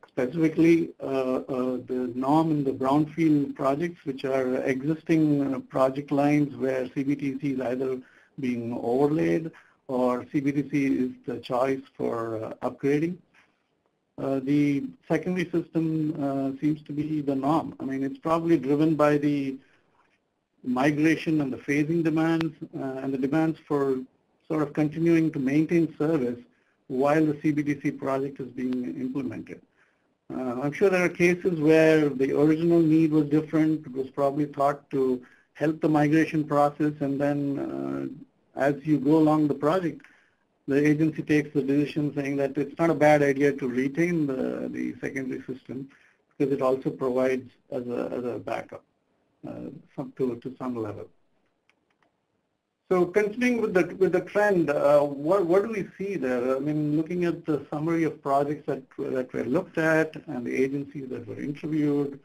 specifically, uh, uh, the norm in the brownfield projects, which are existing project lines where CBTC is either being overlaid or CBTC is the choice for upgrading. Uh, the secondary system uh, seems to be the norm. I mean, it's probably driven by the migration and the phasing demands uh, and the demands for sort of continuing to maintain service while the CBTC project is being implemented. Uh, I'm sure there are cases where the original need was different. It was probably thought to help the migration process and then uh, as you go along the project, the agency takes the decision saying that it's not a bad idea to retain the, the secondary system because it also provides as a, as a backup uh, some, to, to some level. So continuing with the with the trend, uh, what what do we see there? I mean, looking at the summary of projects that that were looked at and the agencies that were interviewed,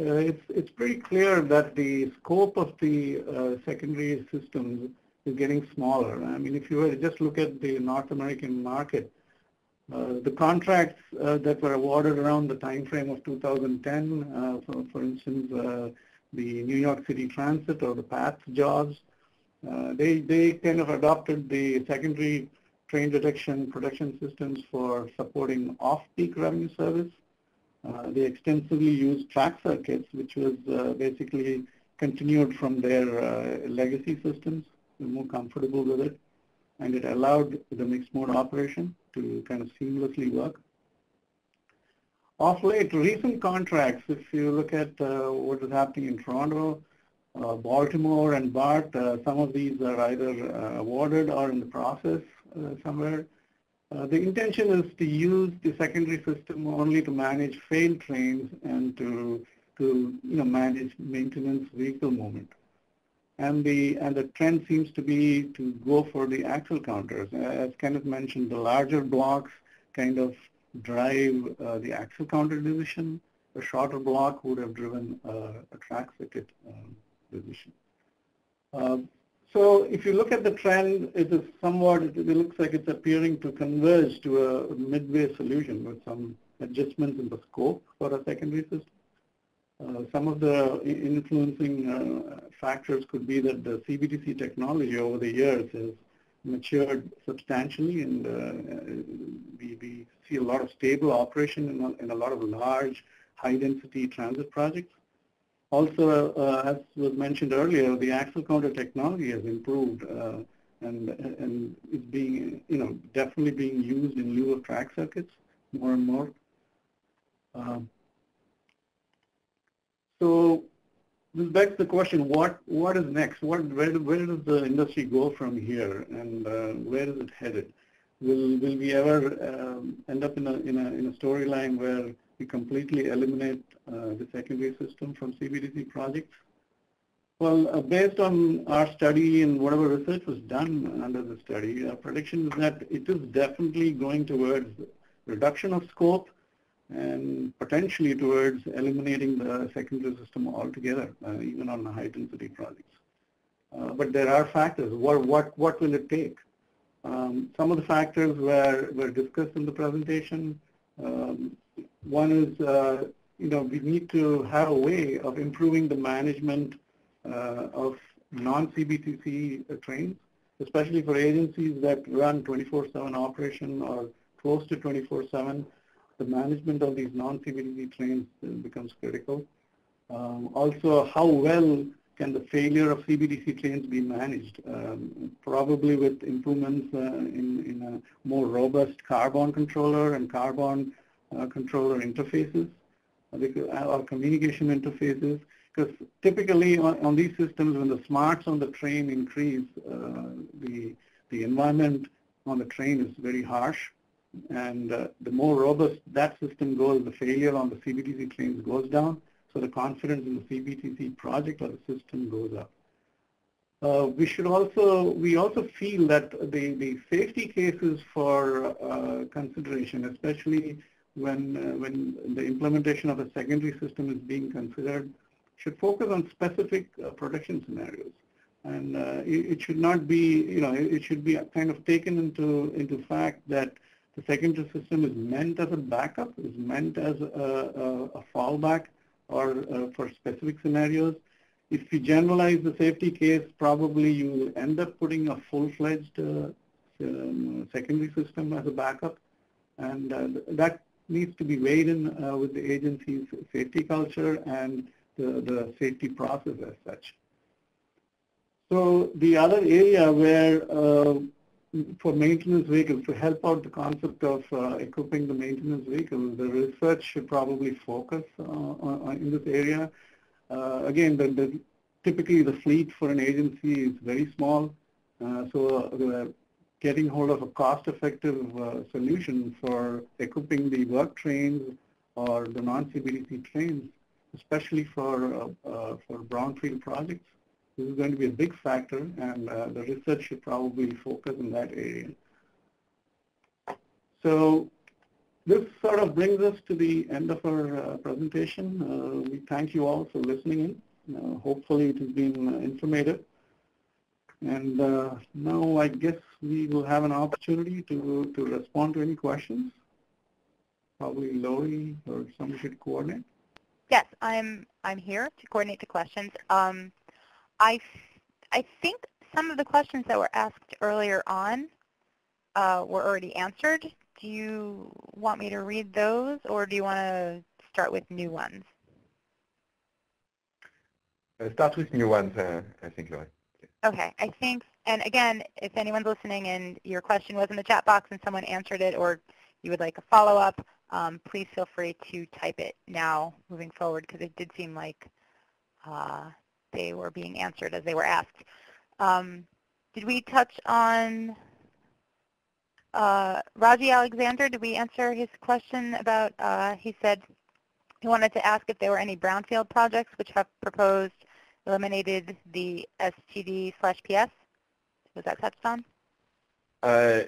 uh, it's it's pretty clear that the scope of the uh, secondary systems is getting smaller. I mean, if you were to just look at the North American market, uh, the contracts uh, that were awarded around the time frame of 2010, uh, for, for instance, uh, the New York City Transit or the PATH jobs, uh, they, they kind of adopted the secondary train detection protection systems for supporting off-peak revenue service. Uh, they extensively used track circuits, which was basically continued from their legacy systems. More comfortable with it. And it allowed the mixed mode operation to kind of seamlessly work. Off late, recent contracts, if you look at uh, what is happening in Toronto, uh, Baltimore and BART, uh, some of these are either uh, awarded or in the process somewhere. the intention is to use the secondary system only to manage failed trains and to, to you know, manage maintenance vehicle movement. And the, and the trend seems to be to go for the axle counters. As Kenneth mentioned, the larger blocks kind of drive uh, the axle counter decision. A shorter block would have driven uh, a track circuit um. Um, so if you look at the trend, it is somewhat, it, looks like it's appearing to converge to a midway solution with some adjustments in the scope for a secondary system. Uh, some of the influencing uh, factors could be that the CBTC technology over the years has matured substantially and uh, we, we, see a lot of stable operation in a, in a lot of large high-density transit projects. Also, as was mentioned earlier, the axle counter technology has improved and, and is being, you know, definitely being used in lieu of track circuits more and more. Um, so this begs the question, what, what is next? What, where, where does the industry go from here and uh, where is it headed? Will, will we ever um, end up in a, in a, in a storyline where we completely eliminate uh, the secondary system from CBTC projects? Well, uh, based on our study and whatever research was done under the study, our prediction is that it is definitely going towards reduction of scope and potentially towards eliminating the secondary system altogether, uh, even on high density projects. Uh, but there are factors. What, what, what will it take? Um, some of the factors were, were discussed in the presentation. Um, one is uh, you know, we need to have a way of improving the management uh, of non-CBTC uh, trains, especially for agencies that run 24-7 operation or close to 24-7. The management of these non-CBTC trains becomes critical. Um, also, how well can the failure of CBTC trains be managed? Um, probably with improvements uh, in, in a more robust carborne controller and carborne uh, controller interfaces or communication interfaces. Because typically on, on, these systems, when the smarts on the train increase, uh, the, the environment on the train is very harsh. And uh, the more robust that system goes, the failure on the CBTC trains goes down. So the confidence in the CBTC project or the system goes up. Uh, we should also, we also feel that the, the safety cases for uh, consideration, especially when, uh, when the implementation of a secondary system is being considered should focus on specific uh, production scenarios. And uh, it, it, should not be, you know, it, it, should be kind of taken into, into fact that the secondary system is meant as a backup, is meant as a, a, a fallback or uh, for specific scenarios. If you generalize the safety case, probably you end up putting a full-fledged uh, um, secondary system as a backup. And uh, that needs to be weighed in uh, with the agency's safety culture and the, the safety process as such. So the other area where uh, for maintenance vehicles, to help out the concept of uh, equipping the maintenance vehicles, the research should probably focus uh, on, in this area. Uh, again, the, the, typically the fleet for an agency is very small, uh, so getting hold of a cost-effective uh, solution for equipping the work trains or the non-CBTC trains, especially for, uh, for brownfield projects, this is going to be a big factor, and uh, the research should probably focus in that area. So this sort of brings us to the end of our uh, presentation. Uh, we thank you all for listening in. Uh, hopefully it has been uh, informative. And now I guess we will have an opportunity to, to respond to any questions. Probably Lori or somebody should coordinate. Yes, I'm I'm here to coordinate the questions. Um, I, I think some of the questions that were asked earlier on uh, were already answered. Do you want me to read those, or do you want to start with new ones? Uh, start with new ones, uh, I think, Laurie. Okay, I think, and again, if anyone's listening and your question was in the chat box and someone answered it, or you would like a follow-up, um, please feel free to type it now moving forward, because it did seem like uh, they were being answered as they were asked. Um, did we touch on uh, Raji Alexander? Did we answer his question about, uh, he said he wanted to ask if there were any brownfield projects which have proposed eliminated the STD slash PS? Was that touched on? Uh,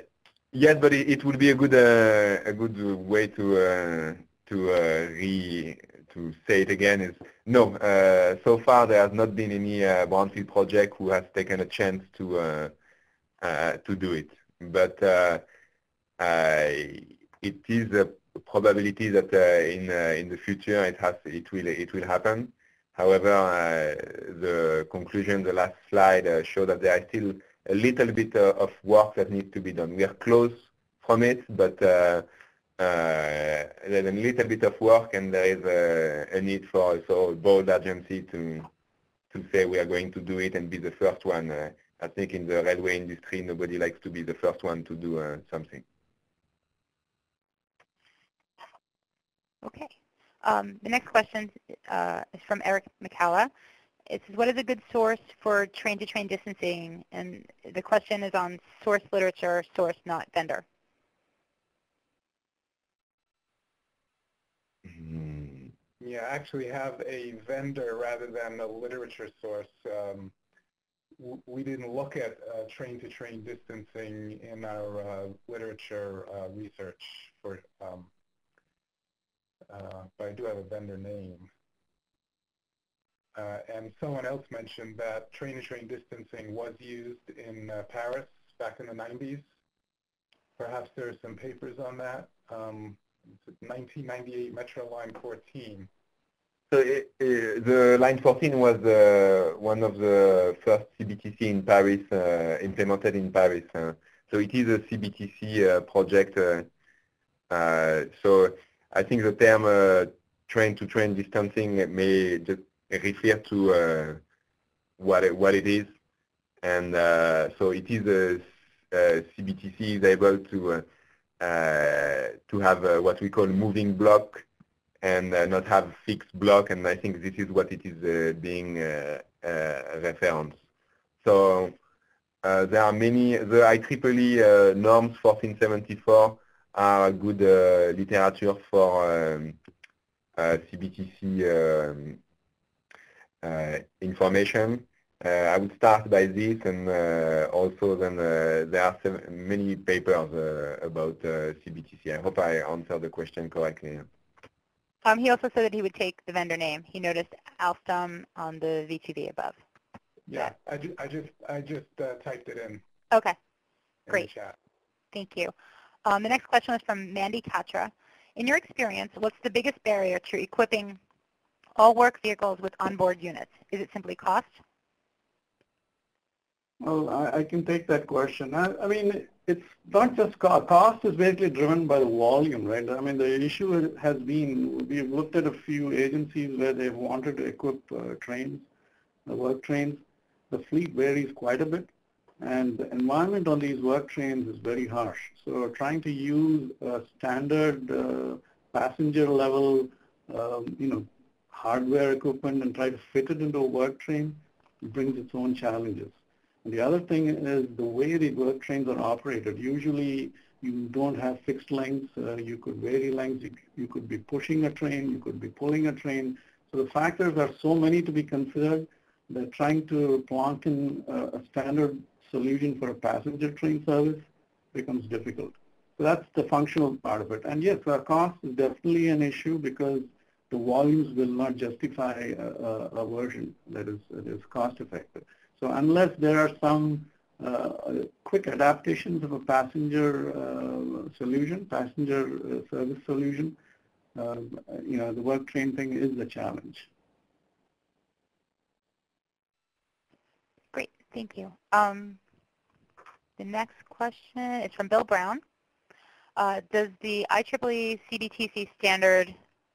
yes, but it, it would be a good uh, a good way to uh, to uh, re to say it again is no. Uh, so far, there has not been any uh, brownfield project who has taken a chance to uh, uh to do it. But uh, it is a probability that uh, in in the future it has it will it will happen. However, the conclusion, the last slide, show that there is still a little bit of work that needs to be done. We are close from it, but uh, there's a little bit of work and there is a, a need for so board agency to to say we are going to do it and be the first one. Uh, I think in the railway industry, nobody likes to be the first one to do uh, something. Okay. Um, the next question uh, is from Eric McCalla. It says, what is a good source for train-to-train -train distancing? And the question is on source literature, source, not vendor. Actually have a vendor rather than a literature source. Um, we didn't look at uh, train-to-train distancing in our uh, literature uh, research for, um, uh, but I do have a vendor name. Uh, and someone else mentioned that train-to-train distancing was used in uh, Paris back in the 90s. Perhaps there are some papers on that. Um, 1998 Metro Line 14. So it, it, the Line 14 was uh, one of the first CBTC in Paris, uh, implemented in Paris. Uh, so it is a CBTC uh, project. Uh, uh, so I think the term train-to-train -train distancing may just refer to what it, what it is. And so it is a, a CBTC is able to to have what we call moving block and uh, not have fixed block. And I think this is what it is being referenced. So there are many, the IEEE norms 1474 are good literature for um, CBTC um, information. Uh, I would start by this, and uh, also then uh, there are many papers about CBTC. I hope I answered the question correctly. Um, he also said that he would take the vendor name. He noticed Alstom on the VTV above. Yeah, I, ju I just I just uh, typed it in. Okay, in great. Thank you. Um, the next question was from Mandy Katra. In your experience, what's the biggest barrier to equipping all work vehicles with onboard units? Is it simply cost? Well, I, I can take that question. I, I, mean, it's not just cost. Cost is basically driven by the volume, right? I mean, the issue has been, we've looked at a few agencies where they've wanted to equip uh, trains, the work trains, the fleet varies quite a bit, and the environment on these work trains is very harsh. So trying to use a standard uh, passenger level, um, you know, hardware equipment and try to fit it into a work train brings its own challenges. The other thing is the way the work trains are operated. Usually you don't have fixed lengths. Uh, you could vary lengths. You, you could be pushing a train. You could be pulling a train. So the factors are so many to be considered that trying to plonk in a, a standard solution for a passenger train service becomes difficult. So that's the functional part of it. And yes, our cost is definitely an issue because the volumes will not justify a, a, a version that is, that is cost effective. So unless there are some uh, quick adaptations of a passenger uh, solution, passenger uh, service solution, um, you know, the work train thing is a challenge. Great, thank you. Um, the next question is from Bill Brown. Uh, does the IEEE CBTC standard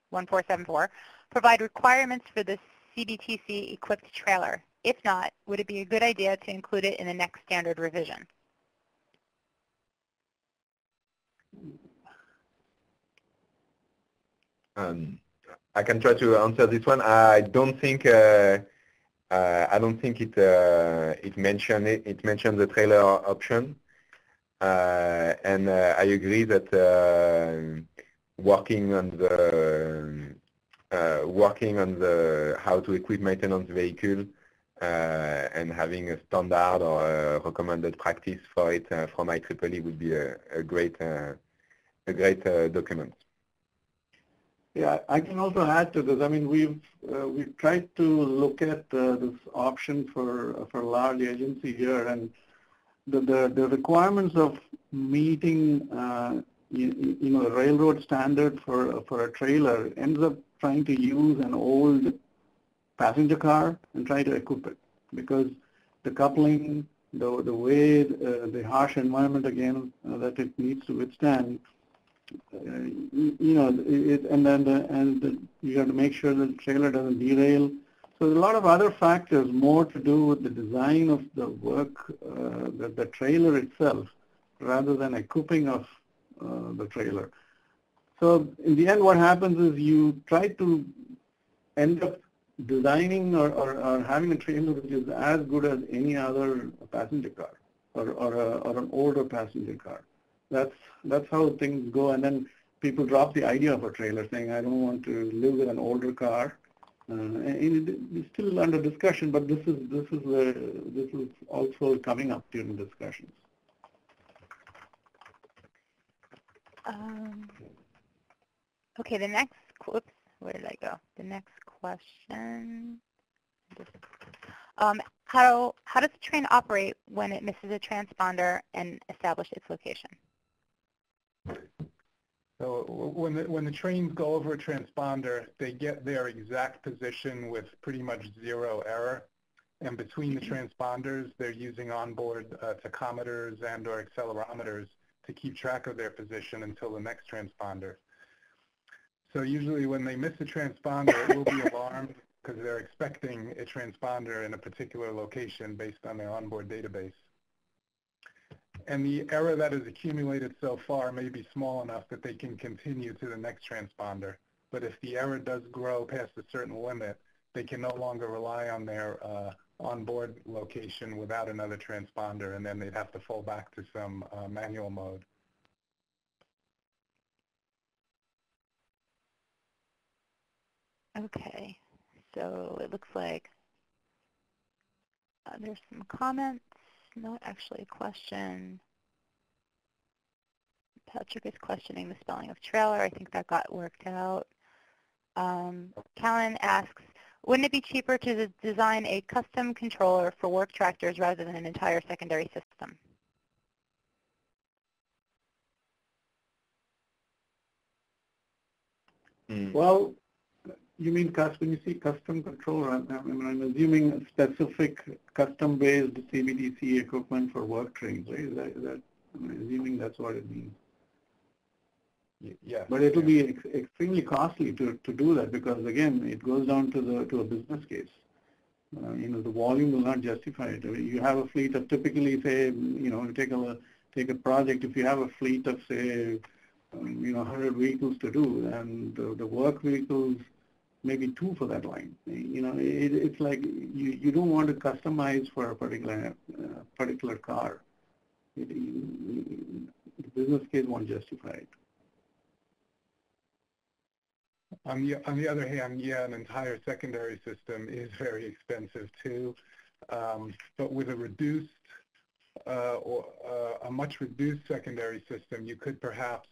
1474 provide requirements for the CBTC equipped trailer? If not, would it be a good idea to include it in the next standard revision? Um, I can try to answer this one. I don't think uh, uh, I don't think it uh, it mentioned it. It mentioned the trailer option, uh, and uh, I agree that uh, working on the working on the how to equip maintenance vehicle and having a standard or a recommended practice for it from IEEE would be a, a great a great document. Yeah, I can also add to this. I mean, we've uh, we've tried to look at uh, this option for for large agency here, and the the, the requirements of meeting uh, you, you, know railroad standard for for a trailer ends up trying to use an old passenger car and try to equip it because the coupling, the the way uh, the harsh environment again uh, that it needs to withstand you know, it, and then the, and the, you have to make sure the trailer doesn't derail. So there's a lot of other factors more to do with the design of the work, uh, the, the trailer itself, rather than equipping of uh, the trailer. So in the end, what happens is you try to end up designing or, or, or having a trailer which is as good as any other passenger car or, or, a, or an older passenger car. That's that's how things go. And then people drop the idea of a trailer, saying, "I don't want to live with an older car." Uh, and it, it's still under discussion, but this is this is uh, this is also coming up during discussions. Um, okay, the next, where did I go? The next question. Um, how, how does the train operate when it misses a transponder and establish its location? So when the, when the trains go over a transponder, they get their exact position with pretty much zero error. And between the transponders, they're using onboard uh, tachometers and or accelerometers to keep track of their position until the next transponder. So usually when they miss a transponder, it will be alarmed *laughs* because they're expecting a transponder in a particular location based on their onboard database and the error that is accumulated so far may be small enough that they can continue to the next transponder. But if the error does grow past a certain limit, they can no longer rely on their uh, onboard location without another transponder, and then they'd have to fall back to some uh, manual mode. Okay, so it looks like uh, there's some comments not actually a question. Patrick is questioning the spelling of trailer. I think that got worked out. Um, Callan asks, wouldn't it be cheaper to design a custom controller for work tractors rather than an entire secondary system? Mm. Well, you mean custom, when you see custom control, I'm, I'm assuming specific custom-based CBTC equipment for work trains, right? Is that, is that, I'm assuming that's what it means. Yeah. But it will be ex extremely costly to, to do that because again, it goes down to the to a business case. Uh, you know, the volume will not justify it. You have a fleet of typically, say, you know, take a take a project. If you have a fleet of, say, um, you know, 100 vehicles to do, and the, the work vehicles, maybe two for that line. You know, it, it's like you, you don't want to customize for a particular uh, particular car. It, the business case won't justify it. On the, on the other hand, yeah, an entire secondary system is very expensive too. Um, but with a reduced uh, or uh, a much reduced secondary system, you could perhaps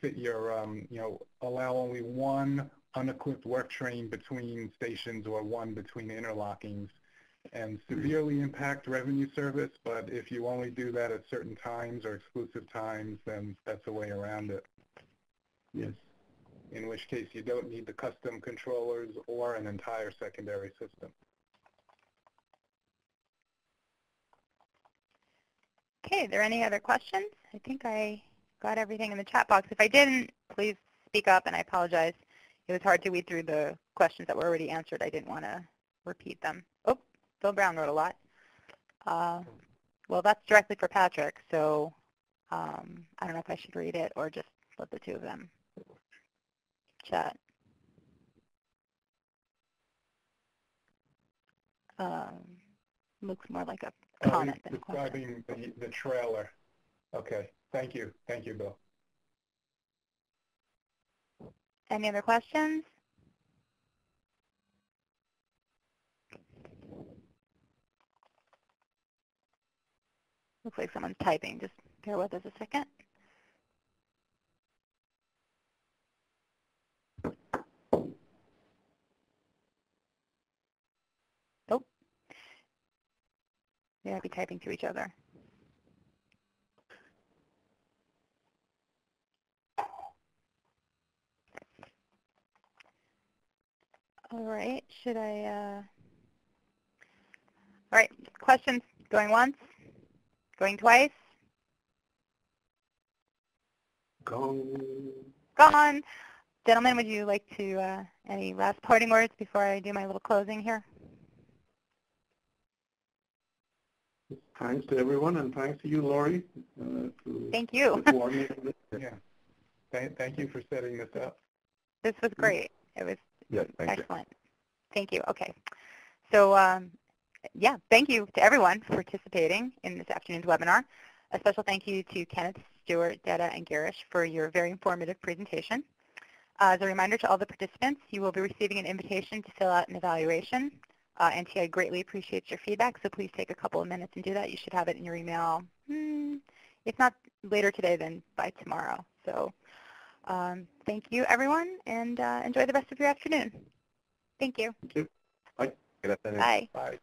fit your, um, you know, allow only one unequipped work train between stations or one between interlockings and hmm. severely impact revenue service, but if you only do that at certain times or exclusive times, then that's a way around it. Yes. In which case you don't need the custom controllers or an entire secondary system. Okay, are there any other questions? I think I got everything in the chat box. If I didn't, please speak up, and I apologize. It was hard to weed through the questions that were already answered. I didn't want to repeat them. Oh, Bill Brown wrote a lot. Uh, well, that's directly for Patrick, so um, I don't know if I should read it or just let the two of them chat. Um, looks more like a comment than a question. Describing the, the trailer. Okay, thank you. Thank you, Bill. Any other questions? Looks like someone's typing. Just bear with us a second. Oh. They might be typing to each other. All right, should I, uh, all right, questions going once, going twice, Go. gone. Gentlemen, would you like to, uh, any last parting words before I do my little closing here? Thanks to everyone, and thanks to you, Lori, uh, to Thank you. to coordinate *laughs* this. Yeah. Thank, thank you for setting this up. This was great. It was Yes, thank you. excellent. Thank you. Okay. So, um, yeah, thank you to everyone for participating in this afternoon's webinar. A special thank you to Kenneth, Stuart, Deda, and Girish for your very informative presentation. Uh, as a reminder to all the participants, you will be receiving an invitation to fill out an evaluation. Uh, NTI greatly appreciates your feedback, so please take a couple of minutes and do that. You should have it in your email, hmm, if not later today, then by tomorrow. So um, thank you, everyone, and uh, enjoy the rest of your afternoon. Thank you. Thank you. Good afternoon. Bye. Bye.